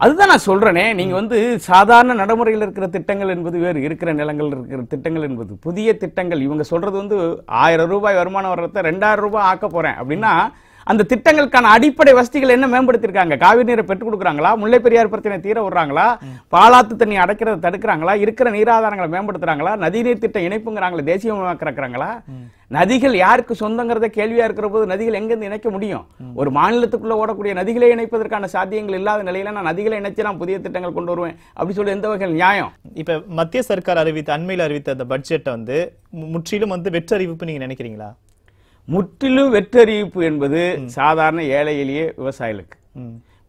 அதுதான் நான் சொல்கிறேனே நீங்கள் வந்து சாதாரண நடைமுறையில் இருக்கிற திட்டங்கள் என்பது வேறு இருக்கிற நிலங்கள் இருக்கிற திட்டங்கள் என்பது. புதிய திட்டங்கள் இவங்க சொல்கிறது வந்து ஆயிரம் ரூபாய் வருமானம் வர்றத ரெண்டாயிரம் ரூபாய் ஆக்க போகிறேன் அப்படின்னா அந்த திட்டங்களுக்கான அடிப்படை வசதிகள் என்ன மேம்படுத்திருக்காங்க காவிரி நீரை பெற்றுக் கொடுக்குறாங்களா? முல்லை பெரியார் பிரச்சனை தீர விடுறாங்களா? பாலாத்து தண்ணி அடைக்கிறத தடுக்கிறாங்களா? இருக்கிற நீராதாரங்களை மேம்படுத்துறாங்களா? நதிநீர் திட்டம் இணைப்புங்கிறாங்களா தேசியமயமாக்குறாங்களா நதிகள் யாருக்கு சொந்தங்கிறத கேள்வியா இருக்கிற போது நதிகள் எங்கிருந்து இணைக்க முடியும்? ஒரு மாநிலத்துக்குள்ள ஓடக்கூடிய நதிகளை இணைப்பதற்கான சாத்தியங்கள் இல்லாத நிலையில நான் நதிகளை இணைச்சு நான் புதிய திட்டங்கள் கொண்டு வருவேன் அப்படி சொல்லி எந்த வகையில் நியாயம்? இப்ப மத்திய சர்க்கார் அறிவித்த அண்மையில் அறிவித்த அந்த பட்ஜெட்டை வந்து முற்றிலும் வந்து வெற்றறிவிப்பு நீங்க நினைக்கிறீங்களா? முற்றிலும் வெற்றறிவிப்பு என்பது சாதாரண ஏழை எளிய விவசாயிகளுக்கு.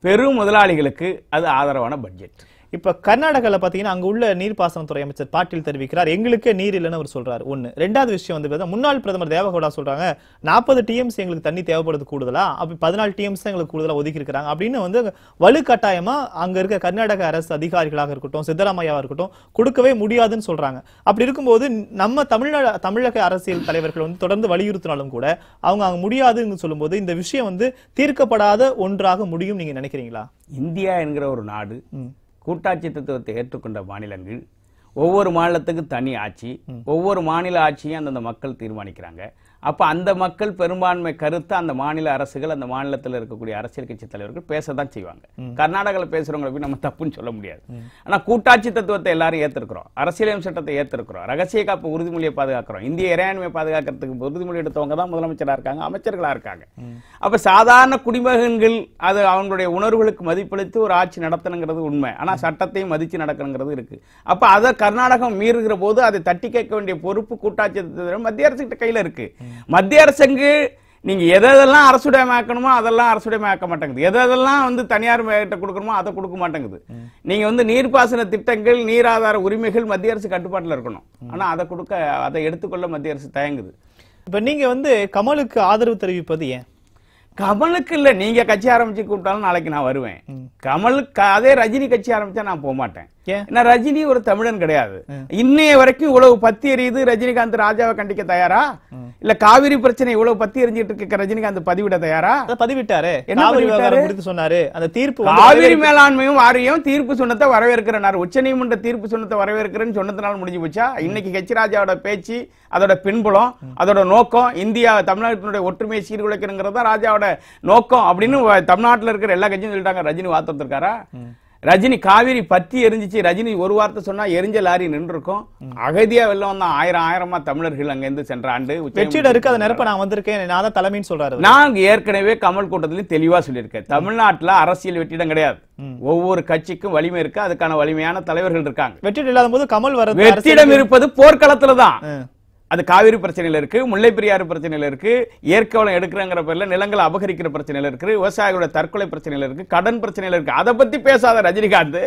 பெரும் முதலாளிகளுக்கு அது ஆதரவான பட்ஜெட் இப்ப கர்நாடகால பாத்தீங்கன்னா அங்க உள்ள நீர்ப்பாசனத்துறை அமைச்சர் பாட்டீல் தெரிவிக்கிறார். எங்களுக்கே நீர் இல்லைன்னு அவர் சொல்றாரு. ஒண்ணு. ரெண்டாவது விஷயம் வந்து பார்த்தா முன்னாள் பிரதமர் தேவகவுடா சொல்றாங்க நாற்பது டிஎம்சி எங்களுக்கு தண்ணி தேவைப்படுது கூடுதலா? அப்ப பதினாலு டிஎம்சி எங்களுக்கு கூடுதலா ஒதுக்கி இருக்காங்க அப்படின்னு வந்து வலுக்கட்டாயமா அங்க இருக்க கர்நாடக அரசு அதிகாரிகளாக இருக்கட்டும் சித்தராமையாவா இருக்கட்டும் கொடுக்கவே முடியாதுன்னு சொல்றாங்க. அப்படி இருக்கும்போது நம்ம தமிழ்நாடு தமிழக அரசியல் தலைவர்கள் வந்து தொடர்ந்து வலியுறுத்தினாலும் கூட அவங்க அங்க முடியாதுன்னு சொல்லும்போது இந்த விஷயம் வந்து தீர்க்கப்படாத ஒன்றாக முடியும் நீங்க நினைக்கிறீங்களா? இந்தியா என்கிற ஒரு நாடு கூட்டாட்சி தத்துவத்தை ஏற்றுக்கொண்ட மாநிலங்கள் ஒவ்வொரு மாநிலத்துக்கும் தனி ஆட்சி ஒவ்வொரு மாநில ஆட்சியும் அந்தந்த மக்கள் தீர்மானிக்கிறாங்க. அப்ப அந்த மக்கள் பெரும்பான்மை கருத்து அந்த மாநில அரசுகள் அந்த மாநிலத்தில் இருக்கக்கூடிய அரசியல் கட்சி தலைவர்கள் பேசதான் செய்வாங்க. கர்நாடகாவில் பேசுறவங்களை போய் நம்ம தப்புன்னு சொல்ல முடியாது. ஆனா கூட்டாட்சி தத்துவத்தை எல்லாரும் ஏத்திருக்கிறோம். அரசியலமைப்பு சட்டத்தை ஏத்திருக்கிறோம். ரகசிய காப்பு உறுதிமொழியை பாதுகாக்கிறோம். இந்திய இறையாண்மையை பாதுகாக்கிறதுக்கு உறுதிமொழி எடுத்தவங்க தான் முதலமைச்சரா இருக்காங்க அமைச்சர்களா இருக்காங்க. அப்ப சாதாரண குடிமகன்கள் அது அவங்களுடைய உணர்வுகளுக்கு மதிப்பளித்து ஒரு ஆட்சி நடத்தணுங்கிறது உண்மை. ஆனா சட்டத்தையும் மதிச்சு நடக்கணுங்கிறது இருக்கு. அப்ப அதை கர்நாடகம் மீறுகிற போது அதை தட்டி கேட்க வேண்டிய பொறுப்பு கூட்டாட்சி மத்திய அரசு கிட்ட கையில இருக்கு. மத்திய அரசுக்கு நீங்க எதெல்லாம் அரசுடையமாக்கணுமோ அதெல்லாம் அரசுடையமாக்க மாட்டேங்குது. எதெல்லாம் வந்து தனியார் கிட்ட கொடுக்கணுமோ அதை கொடுக்க மாட்டேங்குது. நீங்க வந்து நீர்ப்பாசன திட்டங்கள் நீராதார உரிமைகள் மத்திய அரசு கட்டுப்பாட்டுல இருக்கணும். ஆனா அதை கொடுக்க அதை எடுத்துக்கொள்ள மத்திய அரசு தயங்குது. இப்ப நீங்க வந்து கமலுக்கு ஆதரவு தெரிவிப்பது ஏன்? கமலுக்கு இல்ல. நீங்க கட்சி ஆரம்பிச்சு கூப்பிட்டாலும் நாளைக்கு நான் வருவேன். கமலுக்கு அதே ரஜினி கட்சி ஆரம்பிச்சா நான் போக மாட்டேன்? ஏன்னா ரஜினி ஒரு தமிழன் கிடையாது. இன்னைய வரைக்கும் இவ்வளவு பத்தி எரியுது ரஜினிகாந்த் ராஜாவை கண்டிக்க தயாரா? இல்ல காவிரி பிரச்சனை இவ்வளவு பத்தி எரிஞ்சிட்டு இருக்க ரஜினிகாந்த் பதிவிட தயாரா? பதிவிட்டாரு. என்ன சொன்னாரு. அந்த தீர்ப்பு காவிரி மேலாண்மையும் வாரியம் தீர்ப்பு சொன்னதை வரவேற்கிறனார் உச்சநீதிமன்ற தீர்ப்பு சொன்னதை வரவேற்கிறேன்னு சொன்னதுனால முடிஞ்சு போச்சா? இன்னைக்கு ஹெச் ராஜாவோட பேச்சு அதோட பின்புலம் அதோட நோக்கம் இந்தியா தமிழ்நாட்டினுடைய ஒற்றுமையை சீர்குலைக்கணுங்கிறது ராஜாவோட நோக்கம் அப்படின்னு தமிழ்நாட்டுல இருக்கிற எல்லா கட்சியும் சொல்லிட்டாங்க. ரஜினி இருக்காரா ரஜினி காவிரி பத்தி எரிஞ்சிச்சு. ரஜினி ஒரு வார்த்தை சொன்னா எரிஞ்ச லாரி நின்று இருக்கும் அகதியா வெள்ளம் தான் ஆயிரம் ஆயிரமா தமிழர்கள் அங்கிருந்து சென்ற ஆண்டு வெற்றிடம் இருக்கு அதை நிரப்ப நான் வந்திருக்கேன். நான் தான் தலைமைன்னு சொல்றாரு. நான் ஏற்கனவே கமல் கூட்டத்திலும் தெளிவா சொல்லியிருக்கேன். தமிழ்நாட்டுல அரசியல் வெற்றிடம் கிடையாது. ஒவ்வொரு கட்சிக்கும் வலிமை இருக்கு. அதுக்கான வலிமையான தலைவர்கள் இருக்காங்க. வெற்றிடம் இல்லாத போது கமல் வர வெற்றிடம் இருப்பது போர்க்களத்துல தான். அது காவிரி பிரச்சனையில் இருக்கு முல்லை பெரியாறு பிரச்சனையில் இருக்கு இயற்கை வளம் எடுக்கிறங்கிற பேரில் நிலங்களை அபகரிக்கிற பிரச்சனையில் இருக்கு விவசாயிகளோட தற்கொலை பிரச்சனையில் இருக்கு கடன் பிரச்சனையில் இருக்கு. அதை பத்தி பேசாத ரஜினிகாந்த்.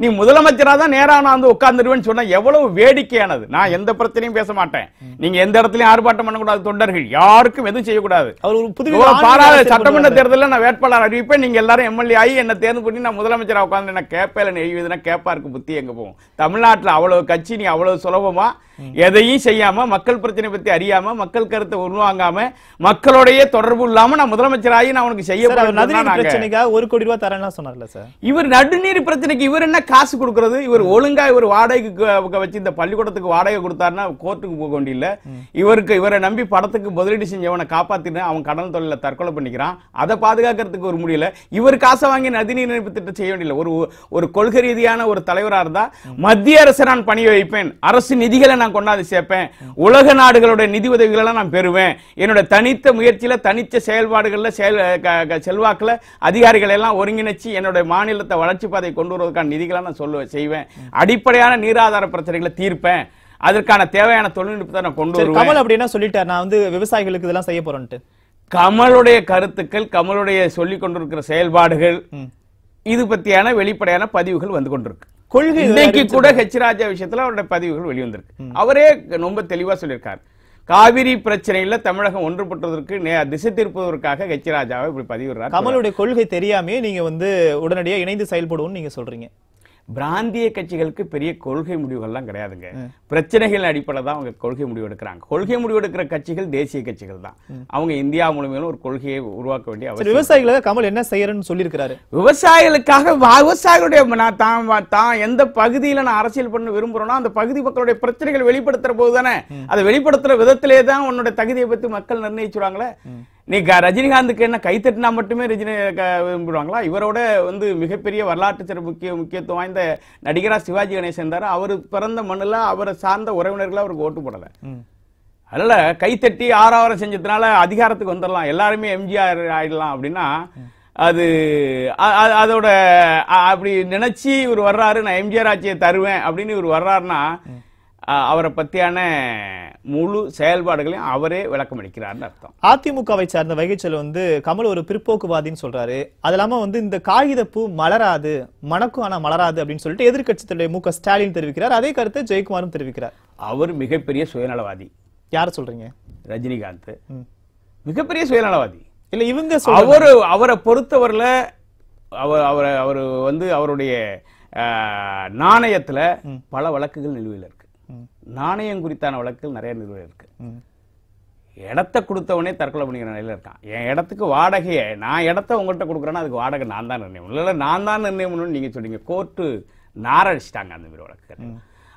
நீ முதலமைச்சரா தான் நேரா நான் வந்து உட்கார்ந்துருவேன்னு சொன்னா எவ்வளவு வேடிக்கையானது. நான் எந்த பிரச்சனையும் பேச மாட்டேன். நீங்க எந்த இடத்துலயும் ஆர்ப்பாட்டம் பண்ணக்கூடாது தொண்டர்கள். யாருக்கும் எதுவும் செய்யக்கூடாது. அவர் ஒரு புது ஓ, பாராளு சட்டமன்ற தேர்தலில் நான் வேட்பாளர் அறிவிப்பேன். நீங்க எல்லாரும் எம்எல்ஏ ஆகி என்ன தேர்ந்து பண்ணி நான் முதலமைச்சரா உட்கார்ந்து என்ன கேப்பேல நெய்வதுனா கேப்பா இருக்கு புத்தி எங்க போகும். தமிழ்நாட்டுல அவ்வளவு கட்சி நீ அவ்வளவு சுலபமா எதையும் செய்யாம மக்கள் பிரச்சனை பத்தி அறியாம மக்கள் கருத்தை உருவாங்காம மக்களோடய தொடர்பு இல்லாம நான் முதலமைச்சராகி நான் உனக்கு செய்ய பிரச்சனைக்காக ஒரு கோடி ரூபாய் தரேன்லாம் சொன்னார்ல சார். இவர் நடுநீர் பிரச்சனைக்கு இவர் என்ன காசு கொடுக்கறது இவர் ஒழுங்கா இவர் வாடகைக்கு வச்சு இந்த பள்ளிக்கூடத்துக்கு வாடகை கொடுத்தாருன்னா கோர்ட்டுக்கு போக வேண்டியில்ல. இவருக்கு இவரை நம்பி படத்துக்கு முதலீடு செஞ்சவனை காப்பாத்தின அவன் கடன் தொழில தற்கொலை பண்ணிக்கிறான். அதை பாதுகாக்கிறதுக்கு ஒரு முடியல. இவர் காசை வாங்கி நதிநீர் இணைப்பு திட்டம் செய்ய வேண்டியல ஒரு ஒரு கொள்கை ரீதியான ஒரு தலைவராக இருந்தா மத்திய அரசை நான் பணி வைப்பேன். அரசு நிதிகளை நான் கொண்டாந்து சேர்ப்பேன். உலக நாடுகளுடைய நிதி உதவிகளை நான் பெறுவேன். என்னோட தனித்த முயற்சியில தனித்த செயல்பாடுகள்ல செயல் க- செல்வாக்குல அதிகாரிகளை எல்லாம் ஒருங்கிணைச்சு என்னோட மாநிலத்தை வளர்ச்சி பாதை கொண்டு வருவதற்கான நிதிகளை நான் சொல்லுவேன் செய்வேன். அடிப்படையான நீராதார பிரச்சனைகளை தீர்ப்பேன். அதற்கான தேவையான தொழில்நுட்பத்தை நான் கொண்டு வருவேன். கமல் அப்படின்னா சொல்லிட்டார். நான் வந்து விவசாயிகளுக்கு இதெல்லாம் செய்ய போறேன்ட்டு. கமலுடைய கருத்துக்கள் கமலுடைய சொல்லிக் கொண்டிருக்கிற செயல்பாடுகள் இது பத்தியான வெளிப்படையான பதிவுகள் வந்து கொண்டிருக்கு. கொள்கை இன்னைக்கு கூட ஹெச் ராஜா விஷயத்துல அவருடைய பதிவுகள் வெளிவந்திருக்கு. அவரே ரொம்ப தெளிவா சொல்லியிருக்காரு. காவிரி பிரச்சனையில தமிழகம் ஒன்றுபட்டதற்கு திசை திருப்புவதற்காக ஹெச் ராஜாவை இப்படி பதிவிடுறார். கமலுடைய கொள்கை தெரியாமே நீங்க வந்து உடனடியா இணைந்து செயல்படுவோம்னு நீங்க சொல்றீங்க. பிராந்திய கட்சிகளுக்கு பெரிய கொள்கை முடிவுகள்லாம் கிடையாதுங்க. பிரச்சனைகள் அடிப்படையில் தான் அவங்க கொள்கை முடிவு எடுக்கிறாங்க. கொள்கை முடிவு எடுக்கிற கட்சிகள் தேசிய கட்சிகள் தான். அவங்க இந்தியா முழுமையிலும் ஒரு கொள்கையை உருவாக்க வேண்டிய அவசியம் விவசாயிகளுக்கு கமல் என்ன செய்யறன்னு சொல்லியிருக்கிறாரு? விவசாயிகளுக்காக விவசாயிகளுடைய நான் தான் தான் எந்த பகுதியில நான் அரசியல் பண்ண விரும்புறேனோ அந்த பகுதி மக்களுடைய பிரச்சனைகள் வெளிப்படுத்துற போது தானே அதை வெளிப்படுத்துற விதத்திலே தான் உன்னோட தகுதியை பத்தி மக்கள் நிர்ணயிச்சுருவாங்களே நீ க- ரஜினிகாந்துக்கு என்ன கைத்தட்டினா மட்டுமே ரஜினி விரும்புவாங்களா? இவரோட வந்து மிகப்பெரிய வரலாற்று சிறப்பு முக்கிய முக்கியத்துவம் வாய்ந்த நடிகரா சிவாஜி கணேசன் இருந்தாரு அவர் பிறந்த மண்ணுல அவரை சார்ந்த உறவினர்கள் அவருக்கு ஓட்டு போடல. அதனால கைத்தட்டி ஆறாவரம் செஞ்சதுனால அதிகாரத்துக்கு வந்துடலாம். எல்லாருமே எம்ஜிஆர் ஆயிடலாம் அப்படின்னா அது அதோட அப்படி நினைச்சு இவர் வர்றாரு நான் எம்ஜிஆர் ஆட்சியை தருவேன் அப்படின்னு இவர் வர்றாருன்னா அவரை பத்தியான முழு செயல்பாடுகளையும் அவரே விளக்கம் அளிக்கிறார்னு அர்த்தம். அதிமுகவை சார்ந்த வைகைச்சல் வந்து கமல் ஒரு பிற்போக்குவாதின்னு சொல்றாரு. அது இல்லாம வந்து இந்த காகித பூ மலராது மணக்கும் ஆனா மலராது அப்படின்னு சொல்லிட்டு எதிர்க்கட்சி தலைவர் மு க ஸ்டாலின் தெரிவிக்கிறார். அதே கருத்தை ஜெயக்குமாரும் தெரிவிக்கிறார். அவர் மிகப்பெரிய சுயநலவாதி. யார சொல்றீங்க? ரஜினிகாந்த். மிகப்பெரிய சுயநலவாதி. இல்ல இவங்க அவரு அவரை பொறுத்தவரையில அவர் அவரை அவர் வந்து அவருடைய நாணயத்துல பல வழக்குகள் நிலுவையில் இருக்கு. நாணயம் குறித்தான வழக்குகள் நிறைய நிலுவையில் இருக்கு. இடத்த கொடுத்தவனே தற்கொலை பண்ணிக்கிற நிலையில இருக்கான். என் இடத்துக்கு வாடகையை நான் இடத்த உங்கள்கிட்ட கொடுக்குறேன்னா அதுக்கு வாடகை நான் தான் நிர்ணயம் இல்லை நான் தான் நிர்ணயம் பண்ணணும்னு நீங்க சொல்றீங்க. கோர்ட்டு நாரடிச்சிட்டாங்க அந்த மாதிரி வழக்குகள்.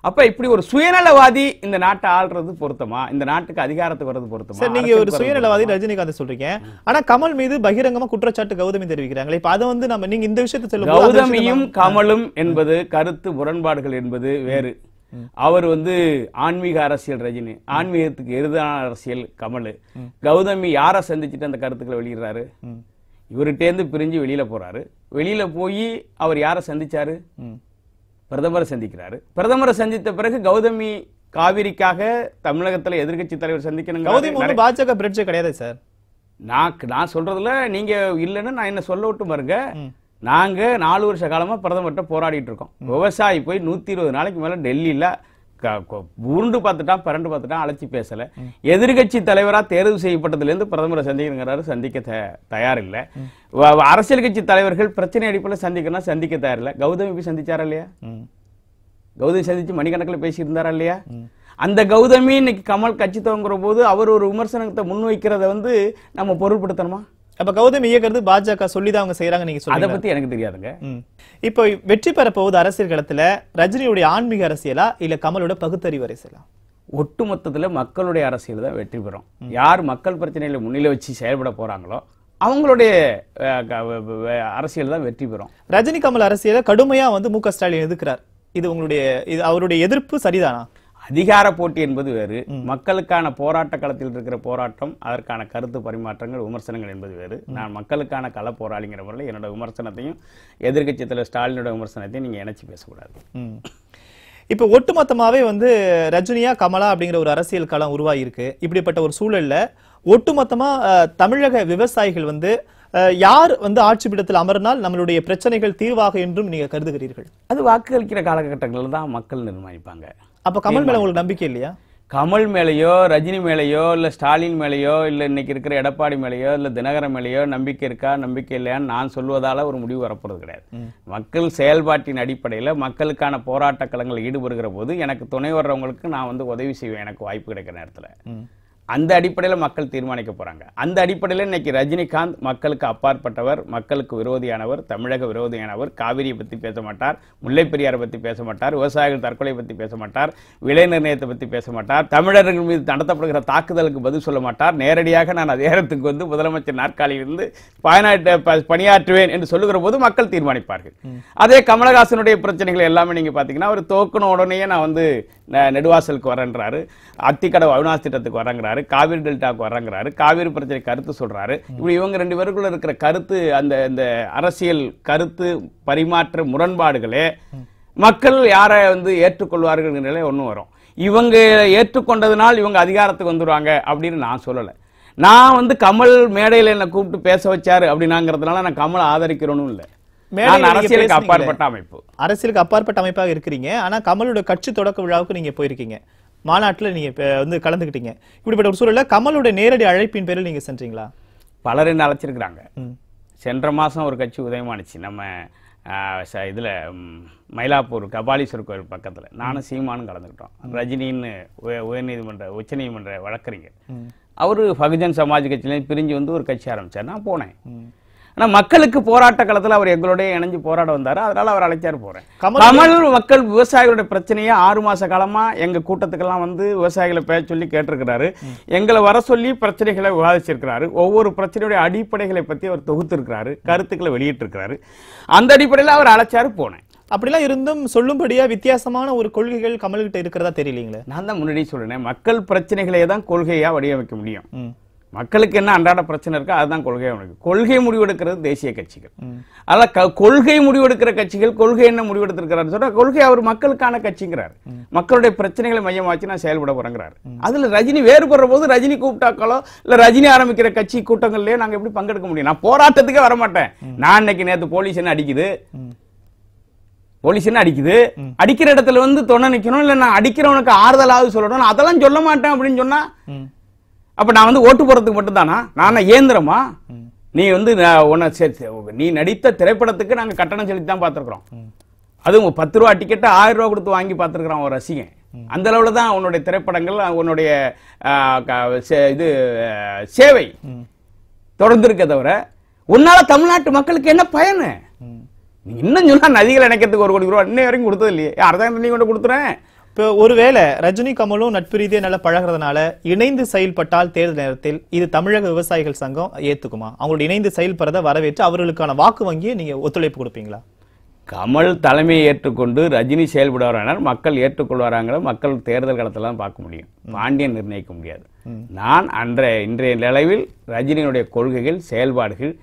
அப்ப இப்படி ஒரு சுயநலவாதி இந்த நாட்டை ஆள்றது பொருத்தமா? இந்த நாட்டுக்கு அதிகாரத்துக்கு வர்றது பொருத்தமா? நீங்க ஒரு சுயநலவாதி ரஜினிகாந்த் சொல்றீங்க. ஆனா கமல் மீது பகிரங்கமா குற்றச்சாட்டு கௌதமி தெரிவிக்கிறாங்களே. இப்ப அதை வந்து நம்ம நீங்க இந்த விஷயத்தை விஷயத்தை கௌதமியும் கமலும் என்பது கருத்து முரண்பாடுகள் என்பது வேறு. அவர் வந்து ஆன்மீக அரசியல் ரஜினி. ஆன்மீகத்துக்கு எதிரான அரசியல் கமல். கௌதமி யாரை சந்திச்சுட்டு அந்த கருத்துக்களை வெளியிடுறாரு. இவர்கிட்டேருந்து பிரிஞ்சு வெளியில போறாரு. வெளியில போய் அவர் யாரை சந்திச்சாரு. பிரதமரை சந்திக்கிறாரு. பிரதமரை சந்தித்த பிறகு கௌதமி காவிரிக்காக தமிழகத்துல எதிர்க்கட்சி தலைவர் சந்திக்கணும் கௌதம் பாஜக பிரெட்ஜே கிடையாது சார். நான் நான் சொல்றதுல நீங்க இல்லைன்னு நான் என்ன சொல்ல விட்டு பாருங்க நாங்க நாலு வருஷ காலமா பிரதமர்கிட்ட போராடிட்டு இருக்கோம். விவசாயி போய் நூத்தி இருபது நாளைக்கு மேல டெல்லியில உருண்டு பார்த்துட்டான் பரண்டு பார்த்துட்டான் அழைச்சி பேசல. எதிர்க்கட்சி தலைவரா தேர்வு செய்யப்பட்டதுல இருந்து பிரதமரை சந்திக்கணுங்கிறாரு சந்திக்க த- தயார் இல்ல அரசியல் கட்சி தலைவர்கள் பிரச்சனை அடிப்படையில் சந்திக்கணும் சந்திக்க தயார் இல்ல கௌதமி போய் சந்திச்சாரா இல்லையா. கௌதமி சந்திச்சு மணிக்கணக்கில் பேசி இருந்தாரா இல்லையா அந்த கௌதமி இன்னைக்கு கமல் கட்சி துவங்குற போது அவர் ஒரு விமர்சனத்தை முன்வைக்கிறத வந்து நம்ம பொருட்படுத்தணுமா? அப்ப கௌதம் இயக்கிறது பாஜக சொல்லிதான் அவங்க செய்யறாங்க நீங்க அதை சொல்லுங்க பத்தி எனக்கு தெரியாதுங்க. இப்போ வெற்றி பெற போகுது அரசியல் களத்துல ரஜினியுடைய ஆன்மீக அரசியலா இல்ல கமலோட பகுத்தறிவு அரசியலா? ஒட்டுமொத்தத்துல மக்களுடைய அரசியல் தான் வெற்றி பெறும். யார் மக்கள் பிரச்சனைகளை முன்னிலை வச்சு செயல்பட போறாங்களோ அவங்களுடைய அரசியல் தான் வெற்றி பெறும். ரஜினி கமல் அரசியலை கடுமையா வந்து மு க ஸ்டாலின் எதிர்க்கிறார். இது உங்களுடைய இது அவருடைய எதிர்ப்பு சரிதானா? அதிகார போட்டி என்பது வேறு. மக்களுக்கான போராட்ட களத்தில் இருக்கிற போராட்டம் அதற்கான கருத்து பரிமாற்றங்கள் விமர்சனங்கள் என்பது வேறு. நான் மக்களுக்கான கள போராளிங்கிற முறையில் என்னோட விமர்சனத்தையும் எதிர்க்கட்சி தலைவர் ஸ்டாலினோட விமர்சனத்தையும் நீங்க இணைச்சு பேசக்கூடாது. இப்போ ஒட்டுமொத்தமாவே வந்து ரஜினியா கமலா அப்படிங்கிற ஒரு அரசியல் களம் உருவாகி இருக்கு இப்படிப்பட்ட ஒரு சூழல்ல ஒட்டுமொத்தமா அஹ், தமிழக விவசாயிகள் வந்து யார் வந்து ஆட்சி பீடத்தில் அமர்னால் நம்மளுடைய பிரச்சனைகள் தீர்வாக என்றும் நீங்க கருதுகிறீர்கள்? அது வாக்களிக்கிற காலகட்டங்களில் தான் மக்கள் நிர்மாணிப்பாங்க. அப்ப கமல் மேல உங்களுக்கு நம்பிக்கை இல்லையா? கமல் மேலேயோ ரஜினி மேலேயோ இல்ல ஸ்டாலின் மேலேயோ இல்ல இன்னைக்கு இருக்கிற எடப்பாடி மேலேயோ இல்ல தினகரன் மேலேயோ நம்பிக்கை இருக்கா நம்பிக்கை இல்லையான்னு நான் சொல்வதால ஒரு முடிவு வரப்போறது கிடையாது. மக்கள் செயல்பாட்டின் அடிப்படையில மக்களுக்கான போராட்ட களங்களில் ஈடுபடுகிற போது எனக்கு துணை வர்றவங்களுக்கு நான் வந்து உதவி செய்வேன் எனக்கு வாய்ப்பு கிடைக்கிற நேரத்துல. அந்த அடிப்படையில மக்கள் தீர்மானிக்க போறாங்க. அந்த அடிப்படையில இன்னைக்கு ரஜினிகாந்த் மக்களுக்கு அப்பாற்பட்டவர் மக்களுக்கு விரோதியானவர் தமிழக விரோதியானவர் காவிரியை பத்தி பேச மாட்டார் முல்லை பெரியாரை பத்தி பேச மாட்டார் விவசாயிகள் தற்கொலை பத்தி பேச மாட்டார் விலை நிர்ணயத்தை பத்தி பேச மாட்டார் தமிழர்கள் மீது நடத்தப்படுகிற தாக்குதலுக்கு பதில் சொல்ல மாட்டார். நேரடியாக நான் அதிகாரத்துக்கு வந்து முதலமைச்சர் நாற்காலியிலிருந்து பயனாற்ற ப- பணியாற்றுவேன் என்று சொல்லுகிற போது மக்கள் தீர்மானிப்பார்கள். அதே கமலஹாசனுடைய பிரச்சனைகள் எல்லாமே நீங்க பாத்தீங்கன்னா அவர் தோக்குன உடனேயே நான் வந்து நெடுவாசலுக்கு வரேன்றாரு. அத்திக்கடவு அவினாசி திட்டத்துக்கு வரங்கிறாரு. காவிரி டெல்டாவுக்கு வரங்கிறாரு. காவிரி பிரச்சனை கருத்து சொல்றாரு. இப்படி இவங்க ரெண்டு பேருக்குள்ள இருக்கிற கருத்து அந்த இந்த அரசியல் கருத்து பரிமாற்ற முரண்பாடுகளே மக்கள் யாரை வந்து ஏற்றுக்கொள்வார்கள் நிலை ஒன்றும் வரும். இவங்க ஏற்றுக்கொண்டதுனால் இவங்க அதிகாரத்துக்கு வந்துடுவாங்க அப்படின்னு நான் சொல்லலை. நான் வந்து கமல் மேடையில் என்னை கூப்பிட்டு பேச வச்சாரு அப்படின்னாங்கிறதுனால நான் கமலை ஆதரிக்கிறோனும் இல்லை. அரசியலுக்கு. அப்பாற்பட்ட அமைப்பு. அரசியலுக்கு அப்பாற்பட்ட அமைப்பாக இருக்கிறீங்க. ஆனா கமலோட கட்சி தொடக்க விழாவுக்கு நீங்க போயிருக்கீங்க. மாநாட்டுல நீங்க வந்து கலந்துக்கிட்டீங்க இப்படிப்பட்ட ஒரு சூழல்ல கமலோட நேரடி அழைப்பின் பேரில் நீங்க சென்றீங்களா? பலர் என்ன அழைச்சிருக்கிறாங்க. சென்ற மாசம் ஒரு கட்சி உதயமானுச்சு. நம்ம இதுல மயிலாப்பூர் கபாலீஸ்வரர் கோயில் பக்கத்துல. நானும் சீமானும் கலந்துக்கிட்டோம். ரஜினின்னு உய- உயர்நீதிமன்ற உச்சநீதிமன்ற வழக்கறிஞர். அவரு பகுஜன் சமாஜ் கட்சியிலேருந்து பிரிஞ்சு வந்து ஒரு கட்சி ஆரம்பிச்சார். நான் போனேன். ஆனா மக்களுக்கு போராட்ட காலத்துல அவர் எங்களோட இணைஞ்சு போராட வந்தாரு. அதனால அவர் அழைச்சாரு கமல் கமல் மக்கள் விவசாயிகளுடைய பிரச்சனையை ஆறு மாச காலமா எங்க கூட்டத்துக்கெல்லாம் வந்து விவசாயிகளை பேச சொல்லி கேட்டிருக்கிறாரு. எங்களை வர சொல்லி பிரச்சனைகளை விவாதிச்சிருக்கிறாரு. ஒவ்வொரு பிரச்சனையுடைய அடிப்படைகளை பத்தி அவர் தொகுத்திருக்கிறாரு. கருத்துக்களை வெளியிட்டிருக்கிறாரு. அந்த அடிப்படையில் அவர் அழைச்சாரு போனேன். அப்படிலாம் இருந்தும் சொல்லும்படியா வித்தியாசமான ஒரு கொள்கைகள் கமல்கிட்ட இருக்கிறதா தெரியலீங்களே? நான் தான் முன்னாடி சொல்றேன் மக்கள் பிரச்சனைகளை தான் கொள்கையா வடிவமைக்க முடியும். மக்களுக்கு என்ன அன்றாட பிரச்சனை இருக்கோ அதுதான் கொள்கை முடிவு கொள்கை முடிவெடுக்கிறது தேசிய கட்சிகள். அதனால க- கொள்கை முடிவெடுக்கிற கட்சிகள் கொள்கை என்ன முடிவெடுத்திருக்கிறாரு சொல்ற கொள்கை அவர் மக்களுக்கான கட்சிங்கிறார். மக்களுடைய பிரச்சனைகளை மையமா வச்சு நான் செயல்பட போறேங்கிறாரு. அதுல ரஜினி வேறுபடுற போது ரஜினி கூப்பிட்டாக்களோ இல்ல ரஜினி ஆரம்பிக்கிற கட்சி கூட்டங்கள்லயே நாங்க எப்படி பங்கெடுக்க முடியும்? நான் போராட்டத்துக்கே வர மாட்டேன் நான் இன்னைக்கு நேத்து போலீஸ் என்ன அடிக்குது? போலீஸ் என்ன அடிக்குது? அடிக்கிற இடத்துல வந்து தொணை நிக்கணும் இல்ல நான் அடிக்கிறவனுக்கு ஆறுதலாவது சொல்லணும் அதெல்லாம் சொல்ல மாட்டேன் அப்படின்னு சொன்னா. அப்ப நான் வந்து ஓட்டு போறதுக்கு மட்டும்தானா? நான் என்ன ஏந்திரமா நீ வந்து உன்னை சரி, நீ நடித்த திரைப்படத்துக்கு நாங்க கட்டணம் செலுத்தி தான் பார்த்திருக்கிறோம் அதுவும் பத்து ரூபா டிக்கெட்டை ஆயிரம் ரூபா கொடுத்து வாங்கி பார்த்திருக்கிறான் ஒரு ரசிகன். அந்த அளவுல தான் உன்னுடைய திரைப்படங்கள் உன்னுடைய இது சேவை தொடர்ந்து இருக்க தவிர உன்னால தமிழ்நாட்டு மக்களுக்கு என்ன பயனு? இன்னும் சொன்னா நதிகள் இணைக்கிறதுக்கு ஒரு கோடி ரூபா இன்னை வரைக்கும் கொடுத்தது இல்லையே. அரசாங்கம் நீ கொண்டு கொடுத்துறேன். இப்போ ஒருவேளை ரஜினி கமலும் நட்பு ரீதியா நல்லா பழகுறதுனால இணைந்து செயல்பட்டால் தேர்தல் நேரத்தில் இது தமிழக விவசாயிகள் சங்கம் ஏத்துக்குமா? அவங்களோட இணைந்து செயல்படுறத வரவேற்று அவர்களுக்கான வாக்கு வங்கியை நீங்க ஒத்துழைப்பு கொடுப்பீங்களா? கமல் தலைமையை ஏற்றுக்கொண்டு ரஜினி செயல்படுவாரானால் மக்கள் ஏற்றுக்கொள்வாராங்கிற மக்கள் தேர்தல் களத்துல தான் பார்க்க முடியும். பாண்டியன் நிர்ணயிக்க முடியாது. நான் அன்றைய இன்றைய நிலவில் ரஜினியினுடைய கொள்கைகள் செயல்பாடுகள்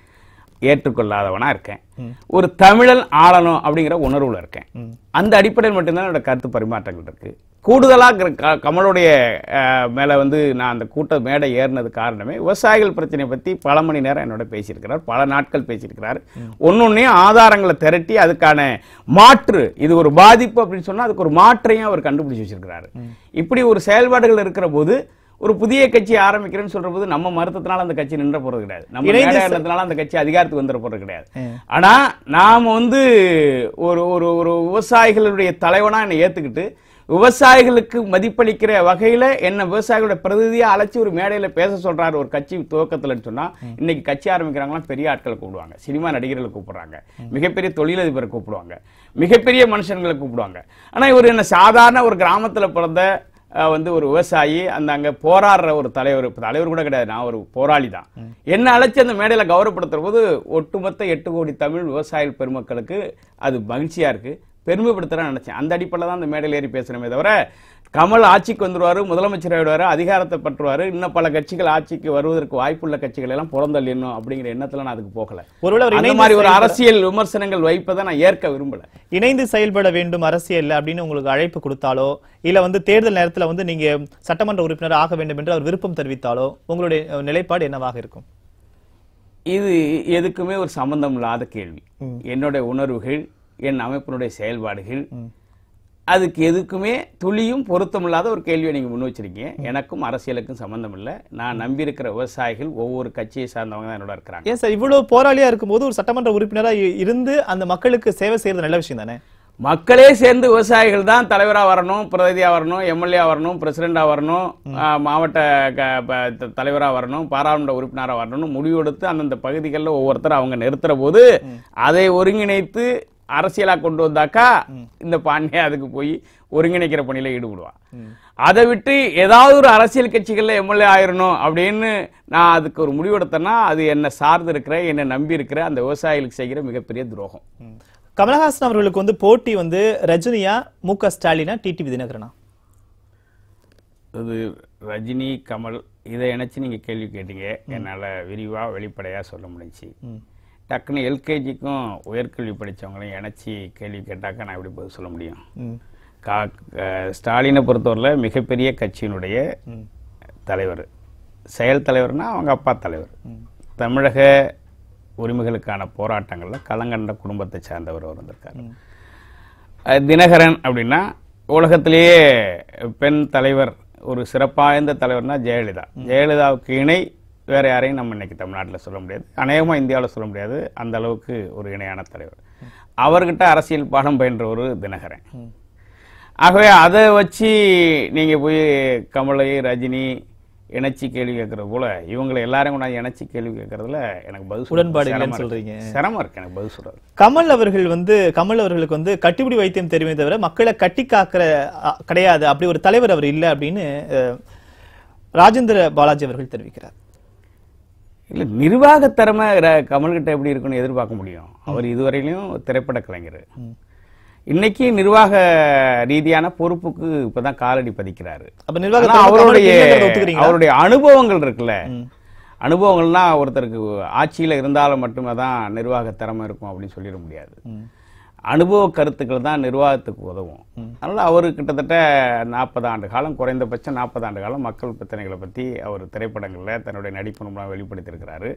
ஏற்றுக்கொள்ளாதவனா இருக்கேன். ஒரு தமிழன் ஆளணும் அப்படிங்கிற உணர்வுல இருக்கேன். அந்த அடிப்படையில் மட்டும்தான் என்னோட கருத்து பரிமாற்றங்கள் இருக்கு. கூடுதலா க- க- கமலுடைய மேல வந்து நான் அந்த கூட்ட மேடை ஏறினது காரணமே விவசாயிகள் பிரச்சனை பத்தி பல மணி நேரம் என்னோட பேசியிருக்கிறார். பல நாட்கள் பேசியிருக்கிறார். ஒன்னொன்னையும் ஆதாரங்களை திரட்டி அதுக்கான மாற்று இது ஒரு பாதிப்பு அப்படின்னு சொன்னா அதுக்கு ஒரு மாற்றையும் அவர் கண்டுபிடிச்சு வச்சிருக்கிறாரு. இப்படி ஒரு செயல்பாடுகள் இருக்கிற போது ஒரு புதிய கட்சி ஆரம்பிக்கிறேன்னு சொல்ற போது நம்ம மருத்துவத்தினால அந்த கட்சி நின்ற போறது கிடையாது. நம்ம ஏறினதுனால அந்த கட்சி அதிகாரத்துக்கு வந்துட போறது கிடையாது. ஆனா நாம வந்து ஒரு ஒரு ஒரு விவசாயிகளுடைய தலைவனா என்னை ஏத்துக்கிட்டு விவசாயிகளுக்கு மதிப்பளிக்கிற வகையில என்ன விவசாயிகளோட பிரதிநிதியா அழைச்சி ஒரு மேடையில பேச சொல்றாரு ஒரு கட்சி துவக்கத்துலன்னு சொன்னா இன்னைக்கு கட்சி ஆரம்பிக்கிறாங்களா பெரிய ஆட்களை கூப்பிடுவாங்க. சினிமா நடிகர்களை கூப்பிடுறாங்க. மிகப்பெரிய தொழிலதிபரை கூப்பிடுவாங்க. மிகப்பெரிய மனுஷன்களை கூப்பிடுவாங்க. ஆனா இவர் என்ன சாதாரண ஒரு கிராமத்துல பிறந்த வந்து ஒரு விவசாயி அந்த அங்கே போராடுற ஒரு தலைவர் இப்போ தலைவர் கூட கிடையாது நான் ஒரு போராளி தான். என்ன அழைச்சி அந்த மேடையில் கௌரவப்படுத்துகிற போது ஒட்டுமொத்த எட்டு கோடி தமிழ் விவசாய பெருமக்களுக்கு அது மகிழ்ச்சியாக இருக்குது பெருமைப்படுத்துறேன்னு நினைச்சேன். அந்த அடிப்படையில் தான் அந்த மேடையில் ஏறி பேசுறமே தவிர கமல் ஆட்சிக்கு வந்துருவாரு முதலமைச்சர் ஆயிடுவாரு அதிகாரத்தை பற்றுவாரு இன்னும் பல கட்சிகள் ஆட்சிக்கு வருவதற்கு வாய்ப்புள்ள கட்சிகள் எல்லாம் புறந்தள்ளிடணும் அப்படிங்கிற எண்ணத்துல நான் அதுக்கு போகல. ஒருவேளை மாதிரி ஒரு அரசியல் விமர்சனங்கள் வைப்பதை நான் ஏற்க விரும்பல. இணைந்து செயல்பட வேண்டும் அரசியல்ல அப்படின்னு உங்களுக்கு அழைப்பு கொடுத்தாலோ இல்ல வந்து தேர்தல் நேரத்துல வந்து நீங்க சட்டமன்ற உறுப்பினர் ஆக வேண்டும் என்று அவர் விருப்பம் தெரிவித்தாலோ உங்களுடைய நிலைப்பாடு என்னவாக இருக்கும்? இது எதுக்குமே ஒரு சம்பந்தம் இல்லாத கேள்வி. என்னுடைய உணர்வுகள் என் அமைப்பினுடைய செயல்பாடுகள். அதுக்கு எதுக்குமே துளியும் பொருத்தமில்லாத ஒரு கேள்வியை நீங்க முன் வச்சிருக்கீங்க. எனக்கும் அரசியலுக்கும் சம்பந்தம் இல்லை. நான் நம்பியிருக்கிற விவசாயிகள் ஒவ்வொரு கட்சியை சார்ந்தவங்க தான் என்னோட இருக்கிறாங்க. ஏன் சார் இவ்வளவு போராளியா இருக்கும்போது ஒரு சட்டமன்ற உறுப்பினரா இ- இருந்து அந்த மக்களுக்கு சேவை செய்யறது நல்ல விஷயம் தானே? மக்களே சேர்ந்து விவசாயிகள் தான் தலைவரா வரணும் பிரதிநிதியா வரணும் எம்எல்ஏ வரணும் பிரசிடண்டா வரணும் மாவட்ட க- ப- த- தலைவரா வரணும் பாராளுமன்ற உறுப்பினரா வரணும் முடிவெடுத்து அந்தந்த பகுதிகளில் ஒவ்வொருத்தர் அவங்க நிறுத்துற போது அதை ஒருங்கிணைத்து அரசியலா கொண்டு வந்தாக்கா இந்த பாண்டியா அதுக்கு போய் ஒருங்கிணைக்கிற பணியில ஈடுபடுவான். அதை விட்டு ஏதாவது ஒரு அரசியல் கட்சிகள்ல எம்எல்ஏ ஆயிரணும் அப்படின்னு நான் அதுக்கு ஒரு முடிவெடுத்தேன்னா அது என்னை சார்ந்து இருக்கிற என்னை நம்பி இருக்கிற அந்த விவசாயிகளுக்கு செய்கிற மிகப்பெரிய துரோகம். கமலஹாசன் அவர்களுக்கு வந்து போட்டி வந்து ரஜினியா மு க ஸ்டாலினா டிடிவி தினகரனா இது ரஜினி கமல் இதை இணைச்சு நீங்க கேள்வி கேட்டீங்க. என்னால விரிவா வெளிப்படையா சொல்ல முடிஞ்சுச்சு. டக்குன்னு எல்கேஜிக்கும் உயர்கல்வி படிச்சவங்களையும் இணைச்சி கேள்வி கேட்டாக்கா நான் எப்படி பதில் சொல்ல முடியும். கா ஸ்டாலினை பொறுத்தவரையில் மிகப்பெரிய கட்சியினுடைய தலைவர். செயல் தலைவர்னா அவங்க அப்பா தலைவர். தமிழக உரிமைகளுக்கான போராட்டங்கள்ல களங்கண்ட குடும்பத்தை சார்ந்தவர் அவர் வந்திருக்காரு. தினகரன் அப்படின்னா உலகத்திலேயே பெண் தலைவர் ஒரு சிறப்பாய்ந்த தலைவர்னா ஜெயலலிதா. ஜெயலலிதாவுக்கு இணை வேற யாரையும் நம்ம இன்னைக்கு தமிழ்நாட்டில் சொல்ல முடியாது. அநேகமா இந்தியாவில் சொல்ல முடியாது. அந்த அளவுக்கு ஒரு இணையான தலைவர். அவர்கிட்ட அரசியல் பாடம் பயின்ற ஒரு தினகரன். ஆகவே அதை வச்சு நீங்க போய் கமலை ரஜினி இணைச்சி கேள்வி கேட்கறது போல இவங்களை எல்லாரும் கொண்டாந்து இணைச்சி கேள்வி கேட்கறதுல எனக்கு பதில் உடன்பாடு இல்லைன்னு சிரமம் இருக்கு. சொல்றீங்க. சிரமம் இருக்கு. எனக்கு பதில் சொல்றது கமல் அவர்கள் வந்து கமல் அவர்களுக்கு வந்து கட்டிப்பிடி வைத்தியம் தெரியுமே தவிர மக்களை கட்டி காக்கிற கிடையாது. அப்படி ஒரு தலைவர் அவர் இல்லை அப்படின்னு ராஜேந்திர பாலாஜி அவர்கள் தெரிவிக்கிறார். இல்ல நிர்வாக திறமை கமல்கிட்ட எப்படி இருக்குன்னு எதிர்பார்க்க முடியும். அவர் இதுவரையிலும் திரைப்பட கலைஞர் இன்னைக்கு நிர்வாக ரீதியான பொறுப்புக்கு இப்பதான் காலடி பதிக்கிறாரு. அவருடைய? அவருடைய அனுபவங்கள் இருக்குல்ல. அனுபவங்கள்லாம் ஒருத்தருக்கு ஆட்சியில் இருந்தாலும் மட்டுமே தான் நிர்வாக திறமை இருக்கும் அப்படின்னு சொல்லிட முடியாது. அனுபவ கருத்துக்கள் தான் நிர்வாகத்துக்கு உதவும். அதனால் அவர் கிட்டத்தட்ட நாற்பது ஆண்டு காலம் குறைந்தபட்சம் நாற்பது ஆண்டு காலம் மக்கள் பிரச்சனைகளை பற்றி அவர் திரைப்படங்களில் தன்னுடைய நடிப்பு மூலம் வெளிப்படுத்தியிருக்கிறாரு.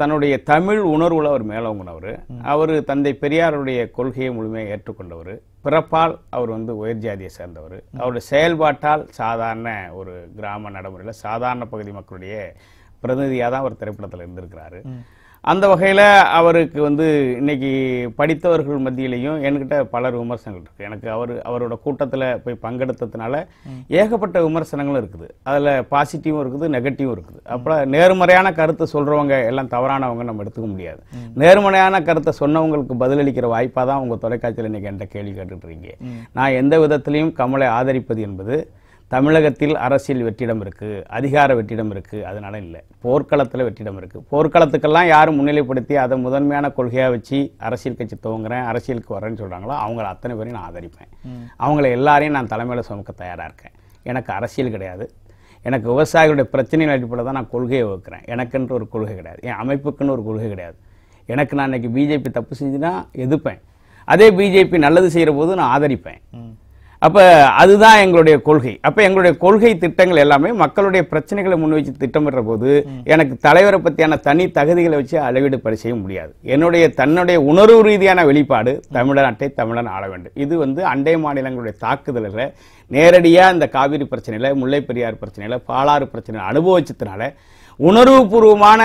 தன்னுடைய தமிழ் உணர்வுல அவர் மேலோங்கினவர். அவர் தந்தை பெரியாருடைய கொள்கையை முழுமையாக ஏற்றுக்கொண்டவர். பிறப்பால் அவர் வந்து உயர் ஜாதியை சேர்ந்தவர். அவருடைய செயல்பாட்டால் சாதாரண ஒரு கிராம நடைமுறையில் சாதாரண பகுதி மக்களுடைய பிரதிநிதியாக தான் அவர் திரைப்படத்தில் இருந்திருக்கிறாரு. அந்த வகையில் அவருக்கு வந்து இன்னைக்கு படித்தவர்கள் மத்தியிலையும் என்கிட்ட பலர் விமர்சனங்கள் இருக்கு. எனக்கு அவர் அவரோட கூட்டத்தில் போய் பங்கெடுத்ததுனால ஏகப்பட்ட விமர்சனங்களும் இருக்குது. அதில் பாசிட்டிவும் இருக்குது நெகட்டிவும் இருக்குது. அப்புறம் நேர்மறையான கருத்தை சொல்றவங்க எல்லாம் தவறானவங்க நம்ம எடுத்துக்க முடியாது. நேர்மறையான கருத்தை சொன்னவங்களுக்கு பதிலளிக்கிற வாய்ப்பாக தான் உங்கள் தொலைக்காட்சியில் இன்னைக்கு என்கிட்ட கேள்வி கேட்டுட்டு இருக்கீங்க. நான் எந்த விதத்திலையும் கமலை ஆதரிப்பது என்பது தமிழகத்தில் அரசியல் வெற்றிடம் இருக்கு அதிகார வெற்றிடம் இருக்கு அதனால இல்லை. போர்க்களத்தில் வெற்றிடம் இருக்கு. போர்க்களத்துக்கெல்லாம் யாரும் முன்னிலைப்படுத்தி அதை முதன்மையான கொள்கையா வச்சு அரசியல் கட்சி துவங்குறேன் அரசியலுக்கு வரேன்னு சொல்றாங்களோ அவங்கள அத்தனை பேரையும் நான் ஆதரிப்பேன். அவங்கள எல்லாரையும் நான் தலைமையில சுமக்க தயாரா இருக்கேன். எனக்கு அரசியல் கிடையாது. எனக்கு விவசாயிகளுடைய பிரச்சனைகள் அடிப்படையில் தான் நான் கொள்கையை வகுக்கிறேன். எனக்குன்ற ஒரு கொள்கை கிடையாது. என் அமைப்புக்குன்னு ஒரு கொள்கை கிடையாது. எனக்கு நான் இன்னைக்கு பிஜேபி தப்பு செஞ்சுன்னா எதிர்ப்பேன். அதே பிஜேபி நல்லது செய்கிற போது நான் ஆதரிப்பேன். அப்ப அதுதான் எங்களுடைய கொள்கை. அப்ப எங்களுடைய கொள்கை திட்டங்கள் எல்லாமே மக்களுடைய பிரச்சனைகளை முன் வச்சு திட்டமிடுற போது எனக்கு தலைவரை பத்தியான தனி தகுதிகளை வச்சு அளவீடு படி செய்ய முடியாது. என்னுடைய தன்னுடைய உணர்வு ரீதியான வெளிப்பாடு தமிழ்நாட்டை தமிழன் ஆள வேண்டும். இது வந்து அண்டை மாநிலங்களுடைய தாக்குதல்களை நேரடியா இந்த காவிரி பிரச்சனையில முல்லை பெரியார் பிரச்சனையில பாலாறு பிரச்சனையில அனுபவிச்சதுனால உணர்வுபூர்வமான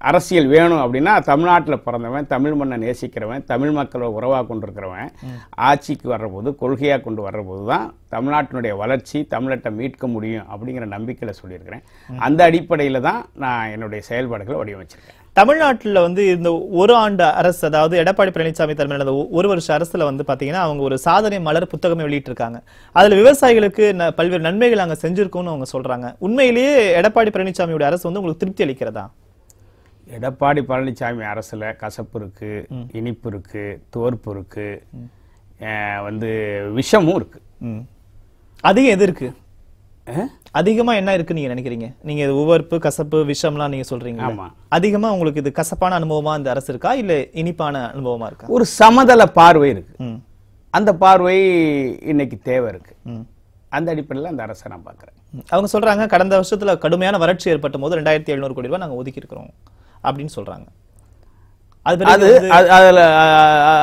அரசியல் வேணும் அப்படின்னா தமிழ்நாட்டில் பிறந்தவன் தமிழ் மண்ணை நேசிக்கிறவன் தமிழ் மக்களை உறவாக கொண்டிருக்கிறவன் ஆட்சிக்கு வர்றபோது கொள்கையாக கொண்டு வர்றபோது தான் தமிழ்நாட்டினுடைய வளர்ச்சி தமிழட்டை மீட்க முடியும் அப்படிங்கிற நம்பிக்கையில் சொல்லியிருக்கிறேன். அந்த அடிப்படையில் தான் நான் என்னுடைய செயல்பாடுகளை வடிவமைச்சிருக்கேன். தமிழ்நாட்டில் வந்து இந்த ஒரு ஆண்டு அரசு அதாவது எடப்பாடி பழனிசாமி தலைமையில் ஒரு வருஷ அரசில் வந்து பார்த்தீங்கன்னா அவங்க ஒரு சாதனை மலர் புத்தகமே வெளியிட்டிருக்காங்க. அதில் விவசாயிகளுக்கு ந- பல்வேறு நன்மைகள் அங்கே செஞ்சுருக்கோம்னு அவங்க சொல்கிறாங்க உண்மையிலேயே எடப்பாடி பழனிசாமியோட அரசு வந்து உங்களுக்கு திருப்தி அளிக்கிறதா? எடப்பாடி பழனிசாமி அரசுல கசப்பு இருக்கு இனிப்பு இருக்கு துவர்ப்பு இருக்கு அஹ் வந்து விஷமும் இருக்கு ம். அதிகம் எது இருக்கு? அதிகமா என்ன இருக்கு நீங்க நினைக்கிறீங்க நீங்க இது உவர்ப்பு கசப்பு விஷம்லாம் நீங்க சொல்றீங்க ஆமா. அதிகமா உங்களுக்கு இது கசப்பான அனுபவமா இந்த அரசு இருக்கா இல்ல இனிப்பான அனுபவமா இருக்கா ஒரு சமதள பார்வை இருக்கு ம். அந்த பார்வை இன்னைக்கு தேவை இருக்கு ம். அந்த அடிப்படையில் அந்த அரசை நான் பார்க்குறேன். அவங்க சொல்றாங்க கடந்த வருஷத்துல கடுமையான வறட்சி ஏற்பட்ட போது ரெண்டாயிரத்தி எழுநூறு கோடி ரூபாய் நாங்க ஒதுக்கி இருக்கிறோம் அப்படின்னு சொல்றாங்க. அது அதுல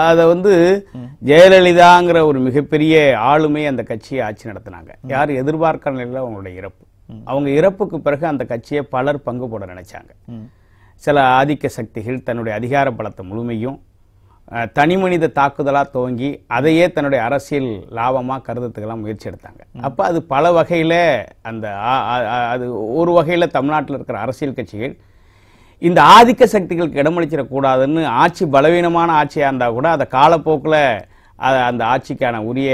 அதை வந்து ஜெயலலிதாங்கிற ஒரு மிகப்பெரிய ஆளுமை அந்த கட்சியை ஆட்சி நடத்தினாங்க. யாரும் எதிர்பார்க்கிற நிலையில் அவங்களுடைய இறப்பு. அவங்க இறப்புக்கு பிறகு அந்த கட்சியை பலர் பங்கு போட நினைச்சாங்க. சில ஆதிக்க சக்திகள் தன்னுடைய அதிகார பலத்தை முழுமையும் தனி மனித தாக்குதலா துவங்கி அதையே தன்னுடைய அரசியல் லாபமா கருதத்துக்கெல்லாம் முயற்சி எடுத்தாங்க. அப்ப அது பல வகையில அந்த அது ஒரு வகையில தமிழ்நாட்டில் இருக்கிற அரசியல் கட்சிகள் இந்த ஆதிக்க சக்திகளுக்கு இடமளிச்சிடக்கூடாதுன்னு ஆட்சி பலவீனமான ஆட்சியாக இருந்தால் கூட அதை காலப்போக்கில் அந்த ஆட்சிக்கான உரிய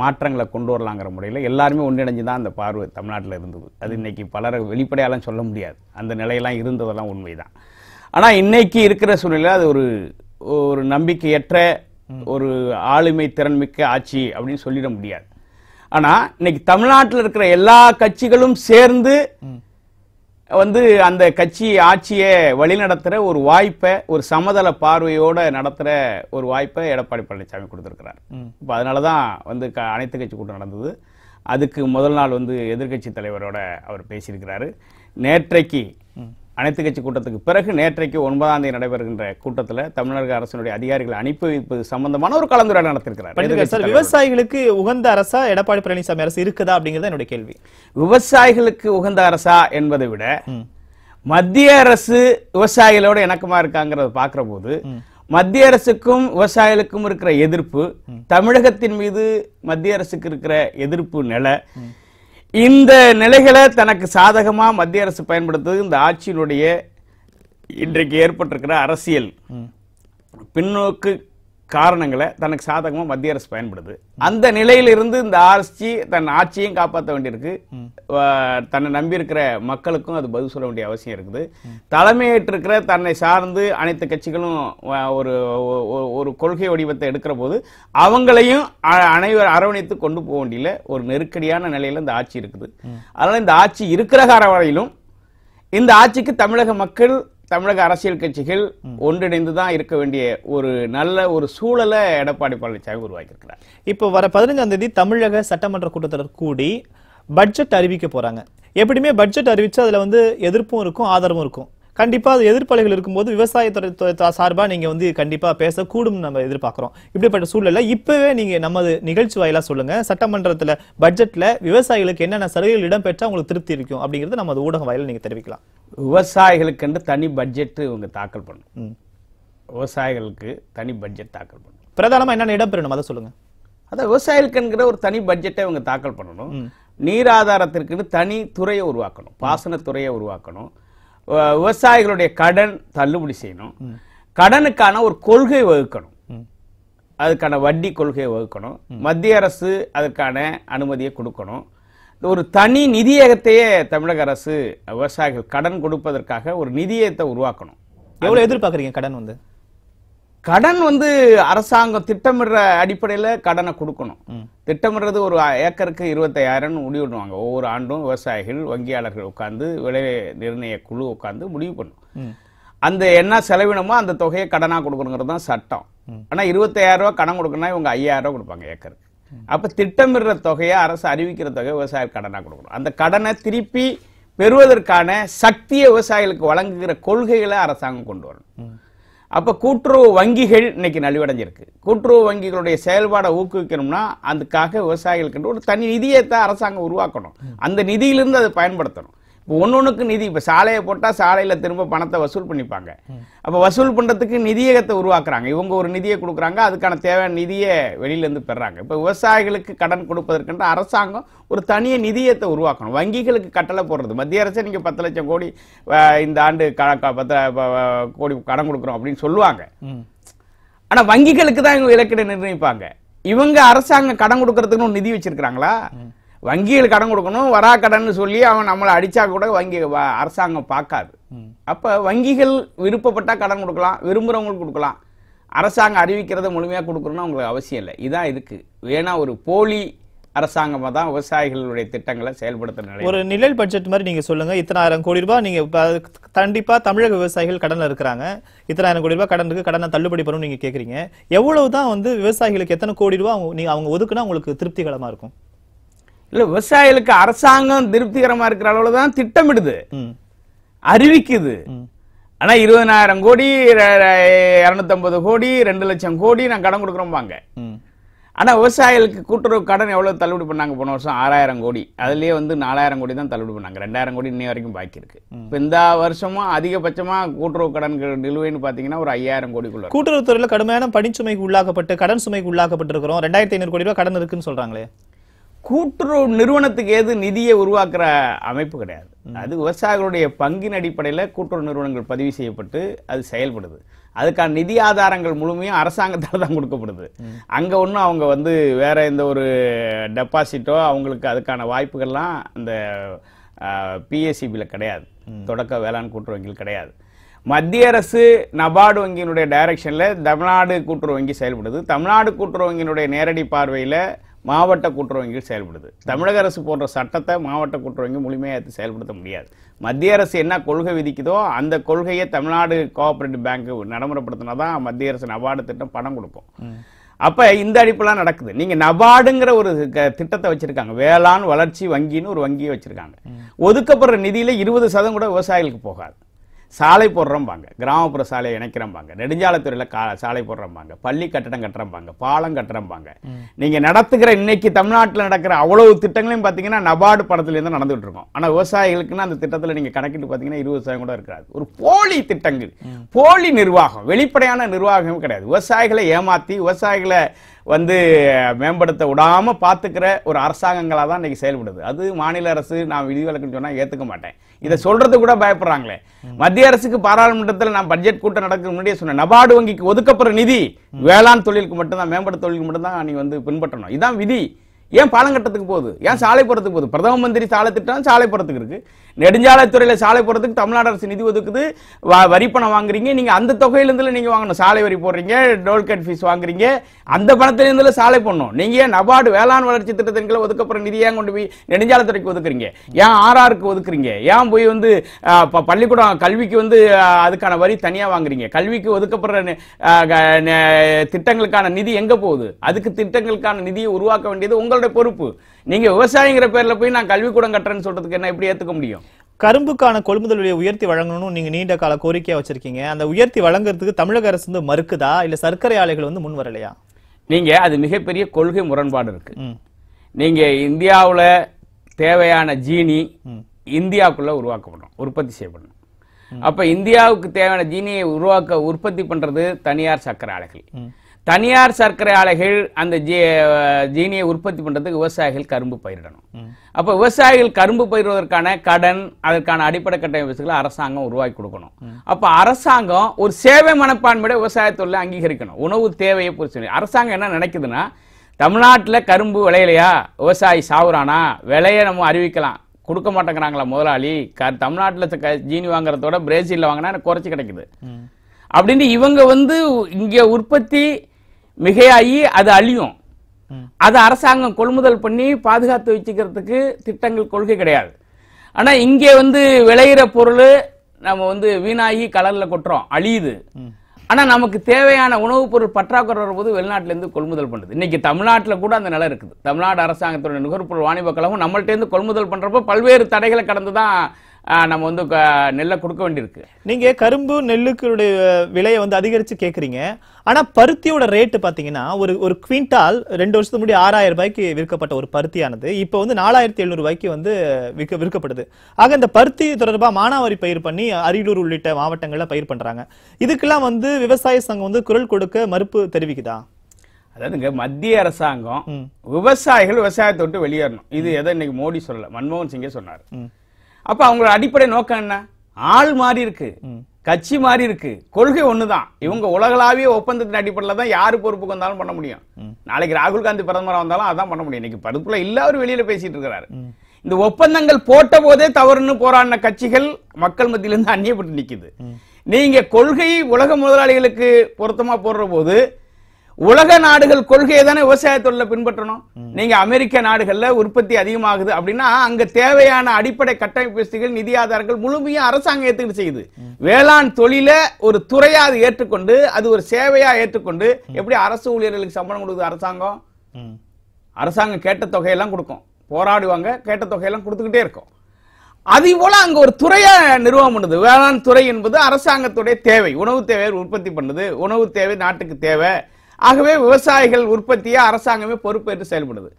மாற்றங்களை கொண்டு வரலாங்கிற முறையில் எல்லாருமே ஒன்றிணைஞ்சு தான் அந்த பார்வை தமிழ்நாட்டில் இருந்தது. அது இன்னைக்கு பலரை வெளிப்படையாலாம் சொல்ல முடியாது. அந்த நிலையெல்லாம் இருந்ததெல்லாம் உண்மைதான். ஆனால் இன்னைக்கு இருக்கிற சூழ்நிலையில் அது ஒரு ஒரு நம்பிக்கையற்ற ஒரு ஆளுமை திறன்மிக்க ஆட்சி அப்படின்னு சொல்லிட முடியாது. ஆனால் இன்னைக்கு தமிழ்நாட்டில் இருக்கிற எல்லா கட்சிகளும் சேர்ந்து வந்து அந்த கட்சி ஆட்சியை வழிநடத்துற ஒரு வாய்ப்பை ஒரு சமதள பார்வையோட நடத்துற ஒரு வாய்ப்பை எடப்பாடி பழனிசாமி கொடுத்திருக்கிறார். இப்போ அதனால தான் வந்து க- அனைத்து கட்சி கூட்டம் நடந்தது. அதுக்கு முதல் நாள் வந்து எதிர்க்கட்சி தலைவரோட அவர் பேசியிருக்கிறாரு. நேற்றைக்கு அனைத்து கட்சி கூட்டத்துக்கு பிறகு நேற்றைக்கு ஒன்பதாம் தேதி நடைபெறுகின்ற கூட்டத்தில் தமிழக அரசினுடைய அதிகாரிகளை அனுப்பி வைப்பது சம்பந்தமான ஒரு கலந்துரையாடல் நடத்திருக்கிறார். சார். விவசாயிகளுக்கு உகந்த அரசா எடப்பாடி பழனிசாமி அரசு இருக்குதா அப்படிங்கறது என்னுடைய கேள்வி. விவசாயிகளுக்கு உகந்த அரசா என்பதை விட மத்திய அரசு விவசாயிகளோட இணக்கமா இருக்காங்கிறத பார்க்கிற போது மத்திய அரசுக்கும் விவசாயிகளுக்கும் இருக்கிற எதிர்ப்பு தமிழகத்தின் மீது மத்திய அரசுக்கு இருக்கிற எதிர்ப்பு நிலை இந்த நிலைகளை தனக்கு சாதகமா மத்திய அரசு பயன்படுத்துவது இந்த ஆட்சியினுடைய இன்றைக்கு ஏற்பட்டிருக்கிற அரசியல். பின்னோக்கு காரணங்களை தனக்கு சாதகமா மத்திய அரசு பயன்படுது. அந்த நிலையிலிருந்து இந்த ஆட்சி தன் ஆட்சியும் காப்பாற்ற வேண்டியிருக்கு. தன்னை நம்பி இருக்கிற மக்களுக்கும் அது பதில் சொல்ல வேண்டிய அவசியம் இருக்குது. தலைமையேற்றிருக்கிற தன்னை சார்ந்து அனைத்து கட்சிகளும் ஒரு ஒரு கொள்கை வடிவத்தை எடுக்கிற போது அவங்களையும் அனைவர் அரவணைத்து கொண்டு போக வேண்டிய ஒரு நெருக்கடியான நிலையில இந்த ஆட்சி இருக்குது. அதனால இந்த ஆட்சி இருக்கிற கால வரையிலும் இந்த ஆட்சிக்கு தமிழக மக்கள் தமிழக அரசியல் கட்சிகள் ஒன்றிணைந்து தான் இருக்க வேண்டிய ஒரு நல்ல ஒரு சூழலை எடப்பாடி பழனிசாமி உருவாக்கியிருக்கிறார். இப்போ வர பதினஞ்சாம் தேதி தமிழக சட்டமன்ற கூட்டத்தொடர் கூடி பட்ஜெட் அறிவிக்க போறாங்க. எப்படியுமே பட்ஜெட் அறிவிச்சு அதுல வந்து எதிர்ப்பும் இருக்கும் ஆதரவும் இருக்கும். கண்டிப்பா அது எதிர்ப்பலைகள் இருக்கும்போது விவசாயத்துறை துறை தா- சார்பா நீங்க வந்து கண்டிப்பா பேசக்கூடும் நம்ம எதிர்பார்க்கிறோம். இப்படிப்பட்ட சூழல்ல இப்பவே நீங்க நமது நிகழ்ச்சி வாயிலா சொல்லுங்க. சட்டமன்றத்துல பட்ஜெட்ல விவசாயிகளுக்கு என்னென்ன சலுகைகள் இடம்பெற்றா உங்களுக்கு திருப்தி இருக்கும் அப்படிங்கறது நமது ஊடக வாயில நீங்க தெரிவிக்கலாம். விவசாயிகளுக்கென்று தனி பட்ஜெட் இவங்க தாக்கல் பண்ணும். ம். விவசாயிகளுக்கு தனி பட்ஜெட் தாக்கல் பண்ணும். பிரதானமா என்னென்ன இடம்பெறணும்? அதை சொல்லுங்க. அதான் விவசாயிகளுக்குங்கிற ஒரு தனி பட்ஜெட்டை இவங்க தாக்கல் பண்ணணும். நீர் ஆதாரத்திற்குன்னு தனி துறையை உருவாக்கணும். பாசனத்துறையை உருவாக்கணும். விவசாயிகளுடைய கடன் தள்ளுபடி செய்யணும். கடனுக்கான ஒரு கொள்கை வகுக்கணும். அதுக்கான வட்டி கொள்கையை வகுக்கணும். மத்திய அரசு அதுக்கான அனுமதியை கொடுக்கணும். ஒரு தனி நிதியகத்தையே தமிழக அரசு விவசாயிகள் கடன் கொடுப்பதற்காக ஒரு நிதியத்தை உருவாக்கணும். எவ்வளவு எதிர்பார்க்கறீங்க கடன் வந்து? கடன் வந்து அரசாங்கம் திட்டமிடுற அடிப்படையில கடனை கொடுக்கணும். திட்டமிடுறது ஒரு ஏக்கருக்கு இருபத்தையாயிரம் முடிவிடுவாங்க ஒவ்வொரு ஆண்டும் விவசாயிகள் வங்கியாளர்கள் உட்கார்ந்து விலை நிர்ணய குழு உட்கார்ந்து முடிவு பண்ணும். அந்த என்ன செலவினமோ அந்த தொகையை கடனா கொடுக்கணுங்கிறது தான் சட்டம். ஆனா இருபத்தையாயிரம் ரூபாய் கடன் கொடுக்கணும்னா இவங்க ஐயாயிரம் ரூபாய் கொடுப்பாங்க ஏக்கருக்கு. அப்ப திட்டமிடுற தொகையை அரசு அறிவிக்கிற தொகையை விவசாய கடனா கொடுக்கணும். அந்த கடனை திருப்பி பெறுவதற்கான சக்தியை விவசாயிகளுக்கு வழங்குகிற கொள்கைகளை அரசாங்கம் கொண்டு வரணும். அப்ப கூட்டுறவு வங்கிகள் இன்னைக்கு நலிவடைஞ்சிருக்கு. கூட்டுறவு வங்கிகளுடைய செயல்பாடை ஊக்குவிக்கணும்னா அதுக்காக விவசாயிகளுக்கு ஒரு தனி நிதியை தான் அரசாங்கம் உருவாக்கணும். அந்த நிதியிலிருந்து அதை பயன்படுத்தணும். இப்போ ஒன்னொன்னுக்கு நிதி இப்போ சாலையை போட்டா சாலையில திரும்ப பணத்தை வசூல் பண்ணிப்பாங்க. அப்ப வசூல் பண்றதுக்கு நிதியகத்தை உருவாக்குறாங்க. இவங்க ஒரு நிதியை கொடுக்குறாங்க அதுக்கான தேவையான நிதியை வெளியில இருந்து பெறாங்க. இப்போ விவசாயிகளுக்கு கடன் கொடுப்பதற்கென்று அரசாங்கம் ஒரு தனிய நிதியத்தை உருவாக்கணும். வங்கிகளுக்கு கட்டளை போடுறது. மத்திய அரசு நீங்க பத்து லட்சம் கோடி இந்த ஆண்டு க- பத்து கோடி கடன் கொடுக்குறோம் அப்படின்னு சொல்லுவாங்க. ம். ஆனா வங்கிகளுக்கு தான் இவங்க இலக்கிட நிர்ணயிப்பாங்க. இவங்க அரசாங்கம் கடன் கொடுக்கறதுக்குன்னு ஒரு நிதி வச்சிருக்காங்களா வங்கிகள் கடன் கொடுக்கணும் வரா கடன் சொல்லி அவன் நம்மளை அடிச்சா கூட வங்கி அரசாங்கம் பார்க்காது. அப்ப வங்கிகள் விருப்பப்பட்டா கடன் கொடுக்கலாம் விரும்புறவங்களுக்கு கொடுக்கலாம். அரசாங்கம் அறிவிக்கிறத முழுமையா கொடுக்கணும்னு அவங்களுக்கு அவசியம் இல்லை. இதான் இருக்கு வேணா ஒரு போலி அரசாங்கமா தான் விவசாயிகளுடைய திட்டங்களை செயல்படுத்த நிலை ஒரு நிழல் பட்ஜெட் மாதிரி நீங்க சொல்லுங்க. இத்தனாயிரம் கோடி ரூபாய் நீங்க இப்ப கண்டிப்பா தமிழக விவசாயிகள் கடன்ல இருக்கிறாங்க. இத்தனாயிரம் கோடி ரூபாய் கடன் இருக்கு கடனை தள்ளுபடி பண்ணணும் நீங்க கேக்குறீங்க. எவ்வளவுதான் வந்து விவசாயிகளுக்கு எத்தனை கோடி ரூபாய் அவங்க- நீங்க அவங்க ஒதுக்குனா உங்களுக்கு திருப்திகரமா இருக்கும்? இல்ல விவசாயிகளுக்கு அரசாங்கம் திருப்திகரமா இருக்கிற அளவுல தான் திட்டமிடுது. அறிவிக்குது. ஆனா இருபதாயிரம் கோடி இருநூத்தம்பது கோடி ரெண்டு லட்சம் கோடி நான் கடன் கொடுக்குறோம்பாங்க. ஆனா விவசாயிகளுக்கு கூட்டுறவு கடன் எவ்வளவு தள்ளுபடி பண்ணாங்க? போன வருஷம் ஆறாயிரம் கோடி. அதுலயே வந்து நாலாயிரம் கோடி தான் தள்ளுபடி பண்ணாங்க. ரெண்டாயிரம் கோடி இன்னை வரைக்கும் பாக்கி இருக்கு. இப்ப இந்த வருஷமும் அதிகபட்சமா கூட்டுறவு கடன்கள் நிலுவைன்னு பாத்தீங்கன்னா ஒரு ஐயாயிரம் கோடிக்குள்ள. கூட்டுறவுத்துறையில கடுமையான பணிச்சுமைக்கு உள்ளாக்கப்பட்டு கடன் சுமைக்கு உள்ளாக்கப்பட்டிருக்கிறோம். ரெண்டாயிரத்தி ஐநூறு கோடி ரூபாய் கடன் இருக்குன்னு சொல்றாங்களே. கூட்டுறவு நிறுவனத்துக்கு ஏது நிதியை உருவாக்குற அமைப்பு கிடையாது. அது விவசாயிகளுடைய பங்கின் அடிப்படையில கூட்டுறவு நிறுவனங்கள் பதிவு செய்யப்பட்டு அது செயல்படுது. அதுக்கான நிதி ஆதாரங்கள் முழுமையும் அரசாங்கத்தால் தான் கொடுக்கப்படுது. அங்க ஒன்றும் அவங்க வந்து வேற எந்த ஒரு டெபாசிட்டோ அவங்களுக்கு அதுக்கான வாய்ப்புகள்லாம் அந்த பிஎஸ்சிபியில் கிடையாது. தொடக்க வேளாண் கூட்டுறவு வங்கியில் கிடையாது. மத்திய அரசு நபார்டு வங்கியினுடைய டைரக்ஷன்ல தமிழ்நாடு கூட்டுறவு வங்கி செயல்படுது. தமிழ்நாடு கூட்டுறவு வங்கியினுடைய நேரடி பார்வையில மாவட்ட கூட்டுறவு வங்கிகள் செயல்படுது. தமிழக அரசு போன்ற சட்டத்தை மாவட்ட கூட்டுறவு வங்கி முழுமையாக எடுத்து செயல்படுத்த முடியாது. மத்திய அரசு என்ன கொள்கை விதிக்குதோ அந்த கொள்கையை தமிழ்நாடு கோஆபரேட்டிவ் பேங்க் நடைமுறைப்படுத்தினா தான் மத்திய அரசு நபார்டு திட்டம் பணம் கொடுக்கும். அப்ப இந்த அடிப்பெல்லாம் நடக்குது. நீங்க நபார்டுங்கிற ஒரு க- திட்டத்தை வச்சிருக்காங்க. வேளாண் வளர்ச்சி வங்கின்னு ஒரு வங்கியை வச்சிருக்காங்க. ஒதுக்கப்படுற நிதியில இருபது சதம் கூட விவசாயிகளுக்கு போகாது. சாலை போடுறோம்பாங்க. கிராமப்புற சாலையை இணைக்கிறோம்பாங்க. நெடுஞ்சாலைத்துறையில கா சாலை போடுறோம்பாங்க. பள்ளி கட்டடம் கட்டுறோம்பாங்க. பாலம் கட்டுறோம்பாங்க. நீங்க நடத்துகிற இன்னைக்கு தமிழ்நாட்டுல நடக்கிற அவ்வளவு திட்டங்களையும் பாத்தீங்கன்னா நபார்டு பணத்துல இருந்து நடந்துட்டு இருக்கோம். ஆனா விவசாயிகளுக்குன்னு அந்த திட்டத்துல நீங்க கணக்கிட்டு பாத்தீங்கன்னா இருபது சதவீதம் கூட இருக்காது. ஒரு போலி திட்டங்கள். போலி நிர்வாகம். வெளிப்படையான நிர்வாகமே கிடையாது. விவசாயிகளை ஏமாத்தி விவசாயிகளை வந்து மேம்படுத்த விடாம பாத்துக்கிற ஒரு அரசாங்கங்களா தான் இன்னைக்கு செயல்படுது. அது மாநில அரசு நான் விதிவிலக்குன்னு சொன்னா ஏத்துக்க மாட்டேன். இதை சொல்றது கூட பயப்படுறாங்களே. மத்திய அரசுக்கு பாராளுமன்றத்தில் நான் பட்ஜெட் கூட்டம் நடக்க முன்னாடியே சொன்னேன். நபார்டு வங்கிக்கு ஒதுக்கப்படுற நிதி வேளாண் தொழிலுக்கு மட்டும்தான் மேம்பட்ட தொழிலுக்கு மட்டும்தான் நீ வந்து பின்பற்றணும். இதான் விதி. ஏன் பாலம் கட்டத்துக்கு போகுது? ஏன் சாலை போறதுக்கு போகுது? பிரதம மந்திரி சாலை திட்டம் சாலை போறதுக்கு இருக்கு. நெடுஞ்சாலைத்துறையில் சாலை போடுறதுக்கு தமிழ்நாடு அரசு நிதி ஒதுக்குது. வரி பணம் வாங்குறீங்க. நீங்கள் அந்த தொகையிலேருந்து நீங்கள் வாங்கணும். சாலை வரி போடுறீங்க டோல்கேட் ஃபீஸ் வாங்குறீங்க. அந்த பணத்திலேருந்துல சாலை பண்ணணும் நீங்கள் ஏன் நபார்டு வேளாண் வளர்ச்சி திட்டத்தின் கீழே ஒதுக்கப்படுற நிதி ஏன் கொண்டு போய் நெடுஞ்சாலைத்துறைக்கு ஒதுக்குறீங்க? ஏன் ஆர்ஆருக்கு ஒதுக்குறீங்க? ஏன் போய் வந்து ப- பள்ளிக்கூடம் கல்விக்கு வந்து அதுக்கான வரி தனியாக வாங்குறீங்க? கல்விக்கு ஒதுக்கப்படுற திட்டங்களுக்கான நிதி எங்கே போகுது? அதுக்கு திட்டங்களுக்கான நிதியை உருவாக்க வேண்டியது உங்களுடைய பொறுப்பு. நீங்க விவசாயிங்கிற பேர்ல போய் நான் கல்விக்கூடம் கட்டுறேன்னு சொல்றதுக்கு என்ன எப்படி ஏத்துக்க முடியும்? கரும்புக்கான கொள்முதல் விலையை உயர்த்தி வழங்கணும்னு நீங்க நீண்ட கால கோரிக்கையா வச்சிருக்கீங்க. அந்த உயர்த்தி வழங்குறதுக்கு தமிழக அரசு வந்து மறுக்குதா? இல்ல சர்க்கரை ஆலைகள் வந்து முன் வரலையா? நீங்க அது மிகப்பெரிய கொள்கை முரண்பாடு இருக்கு. ம். நீங்க இந்தியாவுல தேவையான ஜீனி இந்தியாவுக்குள்ள உருவாக்கப்படும் உற்பத்தி செய்யப்படும். அப்ப இந்தியாவுக்கு தேவையான ஜீனியை உருவாக்க உற்பத்தி பண்றது தனியார் சர்க்கரை ஆலைகள். தனியார் சர்க்கரை ஆலைகள் அந்த ஜீ- ஜீனியை உற்பத்தி பண்றதுக்கு விவசாயிகள் கரும்பு பயிரிடணும். அப்ப விவசாயிகள் கரும்பு பயிரிடுவதற்கான கடன் அதற்கான அடிப்படை கட்டமைப்புகளை அரசாங்கம் உருவாக்கி கொடுக்கணும். அப்ப அரசாங்கம் ஒரு சேவை மனப்பான்மையோட விவசாயத்தொழிலை அங்கீகரிக்கணும். உணவு தேவையை பூர்த்தி அரசாங்கம் என்ன நினைக்குதுன்னா தமிழ்நாட்டுல கரும்பு விளையலையா? விவசாயி சாவுறானா? விலையை நம்ம அறிவிக்கலாம். கொடுக்க மாட்டேங்கிறாங்களா முதலாளி? க தமிழ்நாட்டில் ஜீனி வாங்குறதோட பிரேசில்ல வாங்கினா எனக்கு குறைச்சி கிடைக்குது. அப்படின்னு இவங்க வந்து இங்க உற்பத்தி மிகையாகி அது அழியும். அதை அரசாங்கம் கொள்முதல் பண்ணி பாதுகாத்து வச்சுக்கிறதுக்கு திட்டங்கள் கொள்கை கிடையாது. ஆனா இங்கே வந்து விளையிற பொருள் நம்ம வந்து வீணாகி கடல்ல கொட்டுறோம். அழியுது. ஆனா நமக்கு தேவையான உணவுப் பொருள் பற்றாக்குறை வரும்போது வெளிநாட்டுல இருந்து கொள்முதல் பண்ணுது. இன்னைக்கு தமிழ்நாட்டுல கூட அந்த நிலை இருக்குது. தமிழ்நாடு அரசாங்கத்தோட நுகர்பொருள் வாணிப கழகம் நம்மள்ட்ட இருந்து கொள்முதல் பண்றப்போ பல்வேறு தடைகளை கடந்து தான் நம்ம வந்து நெல்லை கொடுக்க வேண்டியிருக்கு. நீங்க கரும்பு நெல்லுக்குடைய விலையை வந்து அதிகரிச்சு கேக்குறீங்க. ஆனா பருத்தியோட ரேட்டு பாத்தீங்கன்னா ஒரு ஒரு குவிண்டால் ரெண்டு வருஷத்துக்கு முன்னாடி ஆறாயிரம் ரூபாய்க்கு விற்கப்பட்ட ஒரு பருத்தியானது. இப்போ வந்து நாலாயிரத்தி எழுநூறு ரூபாய்க்கு வந்து விற்க விற்கப்படுது. ஆக இந்த பருத்தி தொடர்பா மானாவாரி பயிர் பண்ணி அரியலூர் உள்ளிட்ட மாவட்டங்கள்ல பயிர் பண்றாங்க. இதுக்கெல்லாம் வந்து விவசாய சங்கம் வந்து குரல் கொடுக்க மறுப்பு தெரிவிக்குதா? அதாவதுங்க மத்திய அரசாங்கம். விவசாயிகள் விவசாயத்தை விட்டு வெளியேறணும். இது எதை இன்னைக்கு மோடி சொல்லல? மன்மோகன் சிங்கே சொன்னார். அப்ப அவங்களோட அடிப்படை நோக்கம் என்ன? ஆள் மாறி இருக்கு. கட்சி மாறி இருக்கு. கொள்கை ஒண்ணுதான். இவங்க உலகளாவிய ஒப்பந்தத்தின் அடிப்படையில் தான் யாரு பொறுப்புக்கு வந்தாலும் பண்ண முடியும். நாளைக்கு ராகுல் காந்தி பிரதமரா வந்தாலும் அதான் பண்ண முடியும். இன்னைக்கு பருப்புல இல்ல அவர் வெளியில பேசிட்டு இருக்கிறாரு இந்த ஒப்பந்தங்கள் போட்ட போதே தவறுன்னு போராடின கட்சிகள் மக்கள் மத்தியில இருந்து அந்நியப்பட்டு நிக்குது. நீங்க கொள்கை உலக முதலாளிகளுக்கு பொருத்தமா போடுற போது உலக நாடுகள் கொள்கையை தானே விவசாய தொழில பின்பற்றணும். நீங்க அமெரிக்க நாடுகள்ல உற்பத்தி அதிகமாகுது அப்படின்னா அங்க தேவையான அடிப்படை கட்டமைப்பு வசதிகள் நிதி ஆதாரங்கள் முழுமையா அரசாங்கம் ஏத்துக்கிட்டு செய்யுது வேளாண் தொழில ஒரு துறையா அது ஏற்றுக்கொண்டு அது ஒரு சேவையா ஏற்றுக்கொண்டு எப்படி அரசு ஊழியர்களுக்கு சம்பளம் கொடுக்குது அரசாங்கம். அரசாங்கம் கேட்ட தொகையெல்லாம் கொடுக்கும். போராடுவாங்க கேட்ட தொகையெல்லாம் கொடுத்துக்கிட்டே இருக்கும். அதே போல அங்க ஒரு துறையா நிர்வாகம் பண்ணுது வேளாண் துறை என்பது அரசாங்கத்துடைய தேவை. உணவு தேவை உற்பத்தி பண்ணுது. உணவு தேவை நாட்டுக்கு தேவை. ஆகவே விவசாயிகள் உற்பத்தியை அரசாங்கமே பொறுப்பேற்று செயல்படுது.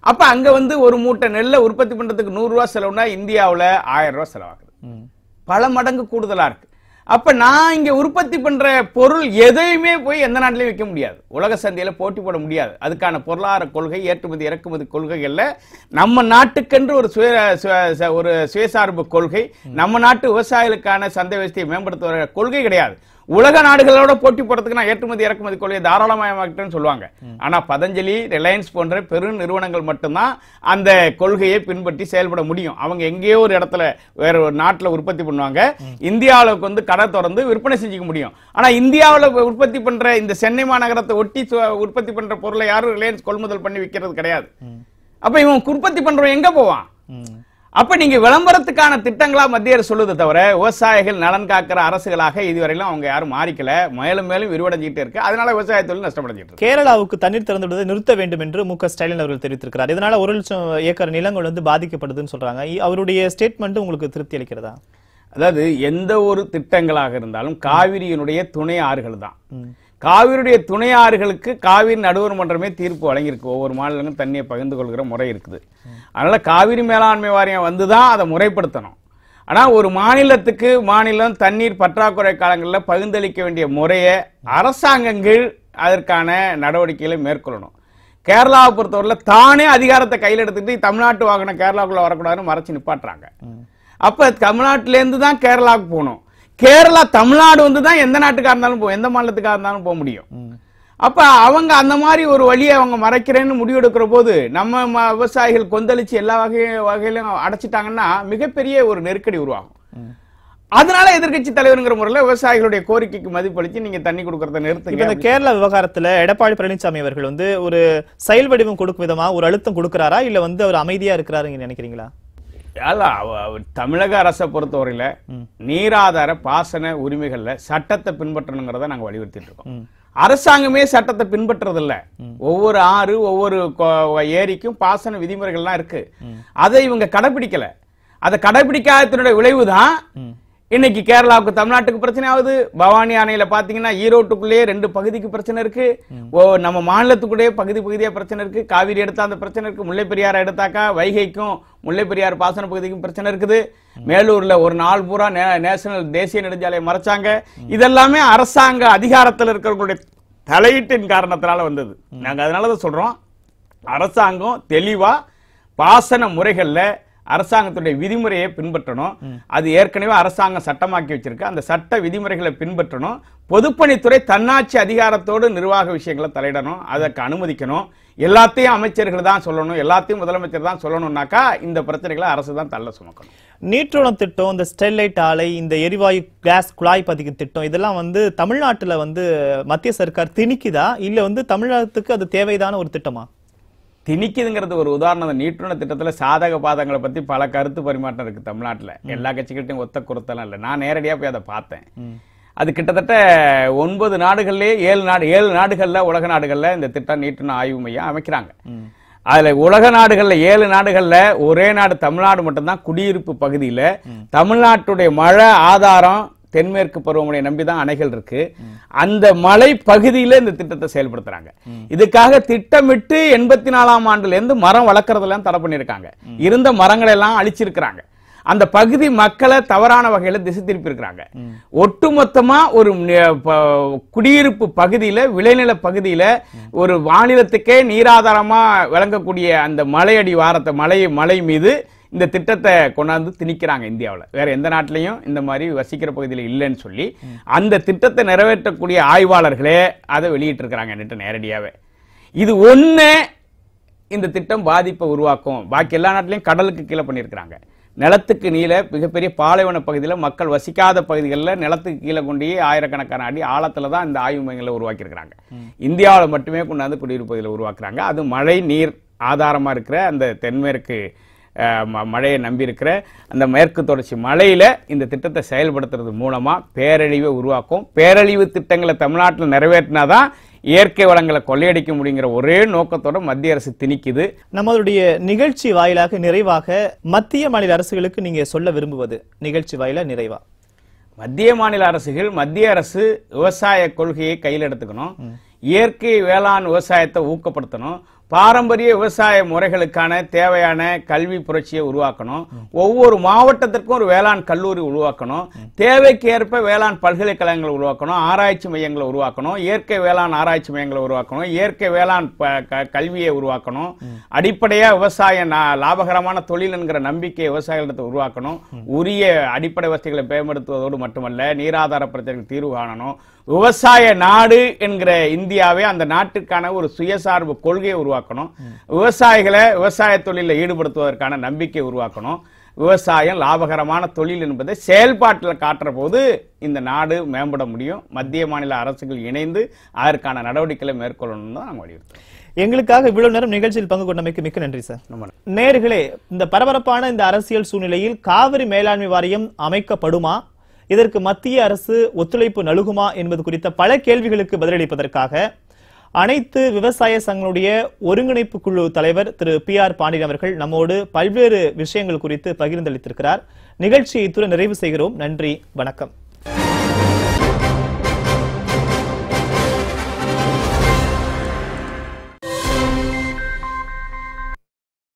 அப்ப அங்க வந்து ஒரு மூட்டை நெல்லை உற்பத்தி பண்றதுக்கு நூறு ரூபாய் செலவுனா இந்தியாவுல ஆயிரம் ரூபாய் செலவாகுது. பல மடங்கு கூடுதலா இருக்கு. அப்ப நான் இங்க உற்பத்தி பண்ற பொருள் எதையுமே போய் எந்த நாட்டிலையும் விற்க முடியாது. உலக சந்தையில போட்டி போட முடியாது. அதுக்கான பொருளாதார கொள்கை ஏற்றுமதி இறக்குமதி கொள்கைகள்ல நம்ம நாட்டுக்கென்று ஒரு சுய ஒரு சுயசார்பு கொள்கை நம்ம நாட்டு விவசாயிகளுக்கான சந்தை வசதியை மேம்படுத்துவ கொள்கை கிடையாது. உலக நாடுகளோட போட்டி போடுறதுக்கு நான் ஏற்றுமதி இறக்குமதி கொள்கையை தாராளமயமாக்கிட்டேன்னு சொல்லுவாங்க. ஆனா பதஞ்சலி ரிலையன்ஸ் போன்ற பெரும் நிறுவனங்கள் மட்டும்தான் அந்த கொள்கையை பின்பற்றி செயல்பட முடியும். அவங்க எங்கேயோ ஒரு இடத்துல வேற ஒரு நாட்டுல உற்பத்தி பண்ணுவாங்க. இந்தியாவுக்கு வந்து கடை திறந்து விற்பனை செஞ்சுக்க முடியும். ஆனா இந்தியாவுல உற்பத்தி பண்ற இந்த சென்னை மாநகரத்தை ஒட்டி உற்பத்தி பண்ற பொருளை யாரும் ரிலையன்ஸ் கொள்முதல் பண்ணி விற்கிறது கிடையாது. அப்ப இவன் உற்பத்தி பண்றவன் எங்க போவான். அப்ப நீங்க விளம்பரத்துக்கான திட்டங்களா மத்திய அரசு சொல்லுது தவிர விவசாயிகள் நலன் காக்கிற அரசுகளாக இதுவரையிலும் அவங்க யாரும் மாறிக்கல. மேலும் மேலும் விரிவடைஞ்சிட்டு இருக்கு. அதனால விவசாய தொழில் நஷ்டப்படைஞ்சிட்டு இருக்கு. கேரளாவுக்கு தண்ணீர் திறந்து விடுவதை நிறுத்த வேண்டும் என்று மு க ஸ்டாலின் அவர்கள் தெரிவித்திருக்கிறார். இதனால ஒரு லட்சம் ஏக்கர் நிலங்கள் வந்து பாதிக்கப்படுதுன்னு சொல்றாங்க. அவருடைய ஸ்டேட்மெண்ட் உங்களுக்கு திருப்தி அளிக்கிறதா? அதாவது எந்த ஒரு திட்டங்களாக இருந்தாலும் காவிரியினுடைய துணை ஆறுகள் தான். காவிரியுடைய துணை ஆறுகளுக்கு காவிரி நடுவர் மன்றமே தீர்ப்பு வழங்கியிருக்கு. ஒவ்வொரு மாநிலங்களும் தண்ணியை பகிர்ந்து கொள்கிற முறை இருக்குது. அதனால் காவிரி மேலாண்மை வாரியம் வந்து தான் அதை முறைப்படுத்தணும். ஆனால் ஒரு மாநிலத்துக்கு மாநிலம் தண்ணீர் பற்றாக்குறை காலங்களில் பகிர்ந்தளிக்க வேண்டிய முறையை அரசாங்கங்கள் அதற்கான நடவடிக்கைகளை மேற்கொள்ளணும். கேரளாவை பொறுத்தவரையில் தானே அதிகாரத்தை கையில் எடுத்துக்கிட்டு தமிழ்நாட்டு வாகனம் கேரளாவுக்குள்ளே வரக்கூடாதுன்னு மறைச்சு நிப்பாட்டுறாங்க. அப்போ தமிழ்நாட்டிலேருந்து தான் கேரளாவுக்கு போகணும். கேரளா தமிழ்நாடு வந்து தான் எந்த நாட்டுக்கா இருந்தாலும் போகும் எந்த மாநிலத்துக்கா இருந்தாலும் போக முடியும். அப்ப அவங்க அந்த மாதிரி ஒரு வழியை அவங்க மறைக்கிறேன்னு முடிவெடுக்கிற போது நம்ம விவசாயிகள் கொந்தளிச்சு எல்லா வகை வகையிலும் அடைச்சிட்டாங்கன்னா மிகப்பெரிய ஒரு நெருக்கடி உருவாகும். அதனால எதிர்க்கட்சி தலைவருங்கிற முறையில் விவசாயிகளுடைய கோரிக்கைக்கு மதிப்பளிச்சு நீங்க தண்ணி கொடுக்கறத நிறுத்துங்க இந்த கேரளா விவகாரத்துல எடப்பாடி பழனிசாமி அவர்கள் வந்து ஒரு செயல் வடிவம் கொடுக்கும் விதமா ஒரு அழுத்தம் கொடுக்கறாரா? இல்ல வந்து அவர் அமைதியா இருக்கிறாருன்னு நினைக்கிறீங்களா? அல்ல, தமிழக அரசை பொறுத்தவரையில நீராதார பாசன உரிமைகள்ல சட்டத்தை பின்பற்றணுங்கிறத நாங்க வலியுறுத்திட்டு இருக்கோம். அரசாங்கமே சட்டத்தை பின்பற்றதில்ல. ஒவ்வொரு ஆறு ஒவ்வொரு ஏரிக்கும் பாசன விதிமுறைகள்லாம் இருக்கு. அதை இவங்க கடைபிடிக்கல அதை கடைபிடிக்காததனுடைய விளைவுதான் இன்னைக்கு கேரளாவுக்கு தமிழ்நாட்டுக்கு பிரச்சனை ஆகுது. பவானி அணையில பாத்தீங்கன்னா ஈரோட்டுக்குள்ளேயே ரெண்டு பகுதிக்கு பிரச்சனை இருக்கு. ஓ நம்ம மாநிலத்துக்குள்ளேயே பகுதி பகுதியா பிரச்சனை இருக்கு. காவிரி எடுத்தா அந்த பிரச்சனை இருக்கு. முல்லை பெரியார் எடுத்தாக்கா வைகைக்கும் முல்லை பெரியார் பாசன பகுதிக்கும் பிரச்சனை இருக்குது. மேலூர்ல ஒரு நாள் பூரா நே- நேஷனல் தேசிய நெடுஞ்சாலையை மறைச்சாங்க. இதெல்லாமே அரசாங்க அதிகாரத்தில் இருக்கிறவங்களுடைய தலையீட்டின் காரணத்தினால வந்தது. நாங்க அதனாலதான் சொல்றோம். அரசாங்கம் தெளிவா பாசன முறைகள்ல அரசாங்கத்துடைய விதிமுறையை பின்பற்றணும். அது ஏற்கனவே அரசாங்கம் சட்டமாக்கி வச்சிருக்கு. அந்த சட்ட விதிமுறைகளை பின்பற்றணும். பொதுப்பணித்துறை தன்னாட்சி அதிகாரத்தோடு நிர்வாக விஷயங்களை தலையிடணும். அதற்கு அனுமதிக்கணும். எல்லாத்தையும் அமைச்சர்கள் தான் சொல்லணும். எல்லாத்தையும் முதலமைச்சர் தான் சொல்லணும்னாக்கா இந்த பிரச்சனைகளை அரசு தான் தள்ள சுமக்கணும். நீற்றோண திட்டம் இந்த ஸ்டெர்லைட் ஆலை இந்த எரிவாயு கேஸ் குழாய் பதிக்கும் திட்டம் இதெல்லாம் வந்து தமிழ்நாட்டுல வந்து மத்திய சர்க்கார் திணிக்குதா? இல்ல வந்து தமிழகத்துக்கு அது தேவைதான ஒரு திட்டமா? திணிக்குதுங்கிறது ஒரு உதாரணம். நீட்டுண திட்டத்துல சாதக பாதங்களை பத்தி பல கருத்து பரிமாற்றம் இருக்கு தமிழ்நாட்டுல. எல்லா கட்சிகிட்டையும் ஒத்த குறுத்தெல்லாம் இல்லை. நான் நேரடியா போய் அதை பார்த்தேன். அது கிட்டத்தட்ட ஒன்பது நாடுகள்லயே ஏழு நாடு ஏழு நாடுகள்ல உலக நாடுகள்ல இந்த திட்டம் நீட்டுண ஆய்வு மையம் அமைக்கிறாங்க. அதுல உலக நாடுகள்ல ஏழு நாடுகள்ல ஒரே நாடு தமிழ்நாடு மட்டும்தான் குடியிருப்பு பகுதியில. தமிழ்நாட்டுடைய மழை ஆதாரம் தென்மேற்கு பருவமழையை நம்பி தான் அணைகள் இருக்கு. அந்த மலை பகுதியில இந்த திட்டத்தை செயல்படுத்துறாங்க. இதுக்காக திட்டமிட்டு எண்பத்தி நாலாம் ஆண்டுல இருந்து மரம் வளர்க்கறதெல்லாம் தடை பண்ணிருக்காங்க இருந்த மரங்களை எல்லாம் அழிச்சிருக்கிறாங்க. அந்த பகுதி மக்களை தவறான வகையில திசை திருப்பி இருக்கிறாங்க. ஒட்டுமொத்தமா ஒரு குடியிருப்பு பகுதியில விளைநில பகுதியில ஒரு மாநிலத்துக்கே நீராதாரமா விளங்கக்கூடிய அந்த மலையடி வாரத்தை மலை மலை மீது இந்த திட்டத்தை கொண்டாந்து திணிக்கிறாங்க இந்தியாவுல. வேற எந்த நாட்டிலையும் இந்த மாதிரி வசிக்கிற பகுதியில் இல்லைன்னு சொல்லி அந்த திட்டத்தை நிறைவேற்றக்கூடிய ஆய்வாளர்களே அதை வெளியிட்டு இருக்கிறாங்க நேரடியாவே. இது ஒண்ணு இந்த திட்டம் பாதிப்பை உருவாக்கும். பாக்கி எல்லா நாட்டிலையும் கடலுக்கு கீழே பண்ணியிருக்கிறாங்க. நிலத்துக்கு நீள மிகப்பெரிய பாலைவன பகுதியில் மக்கள் வசிக்காத பகுதிகளில் நிலத்துக்கு கீழே கொண்டு ஆயிரக்கணக்கான அடி ஆழத்துல தான் இந்த ஆய்வு மையங்களை உருவாக்கியிருக்கிறாங்க. இந்தியாவில் மட்டுமே கொண்டாந்து குடியிருப்பு பகுதியில் உருவாக்குறாங்க. அது மழை நீர் ஆதாரமா இருக்கிற அந்த தென்மேற்கு மழையை நம்பி இருக்கிற அந்த மேற்கு தொடர்ச்சி மலையில இந்த திட்டத்தை செயல்படுத்துறது மூலமா பேரழிவை உருவாக்கும். பேரழிவு திட்டங்களை தமிழ்நாட்டில் நிறைவேற்றினாதான் இயற்கை வளங்களை கொள்ளையடிக்க முடியுங்கிற ஒரே நோக்கத்தோட மத்திய அரசு திணிக்குது. நம்மளுடைய நிகழ்ச்சி வாயிலாக நிறைவாக மத்திய மாநில அரசுகளுக்கு நீங்க சொல்ல விரும்புவது நிகழ்ச்சி வாயிலா நிறைவா? மத்திய மாநில அரசுகள் மத்திய அரசு விவசாய கொள்கையை கையில் எடுத்துக்கணும். இயற்கை வேளாண் விவசாயத்தை ஊக்கப்படுத்தணும். பாரம்பரிய விவசாய முறைகளுக்கான தேவையான கல்வி புரட்சியை உருவாக்கணும். ஒவ்வொரு மாவட்டத்திற்கும் ஒரு வேளாண் கல்லூரி உருவாக்கணும். தேவைக்கு ஏற்ப வேளாண் பல்கலைக்கழகங்களை உருவாக்கணும். ஆராய்ச்சி மையங்களை உருவாக்கணும். இயற்கை வேளாண் ஆராய்ச்சி மையங்களை உருவாக்கணும். இயற்கை வேளாண் ப- க- கல்வியை உருவாக்கணும். அடிப்படையாக விவசாய லாபகரமான தொழில் என்கிற நம்பிக்கையை விவசாயிகளிடத்தை உருவாக்கணும். உரிய அடிப்படை வசதிகளை மேம்படுத்துவதோடு மட்டுமல்ல நீராதார பிரச்சனைக்கு தீர்வு காணணும். விவசாய நாடு என்கிற இந்தியாவே அந்த நாட்டுக்கான ஒரு சுயசார்பு கொள்கையை உருவாக்கணும். விவசாயிகளை விவசாய தொழிலில் ஈடுபடுத்துவதற்கான நம்பிக்கை உருவாக்கணும். விவசாயம் லாபகரமான தொழில் என்பதை செயல்பாட்டில் காட்டுற போது இந்த நாடு மேம்பட முடியும். மத்திய மாநில அரசுகள் இணைந்து அதற்கான நடவடிக்கைகளை மேற்கொள்ளணும்னு தான் நாங்கள் வலியுறுத்துறோம். எங்களுக்காக இவ்வளவு நேரம் நிகழ்ச்சியில் பங்கு கொண்டமைக்கு மிக்க நன்றி சார். நேர்களே இந்த பரபரப்பான இந்த அரசியல் சூழ்நிலையில் காவிரி மேலாண்மை வாரியம் அமைக்கப்படுமா? இதற்கு மத்திய அரசு ஒத்துழைப்பு நல்குமா என்பது குறித்த பல கேள்விகளுக்கு பதிலளிப்பதற்காக அனைத்து விவசாய சங்களுடைய ஒருங்கிணைப்பு குழு தலைவர் திரு பி ஆர் பாண்டியன் அவர்கள் நம்மோடு பல்வேறு விஷயங்கள் குறித்து பகிர்ந்தளித்திருக்கிறார். நிகழ்ச்சியை இத்துடன் நிறைவு செய்கிறோம். நன்றி. வணக்கம்.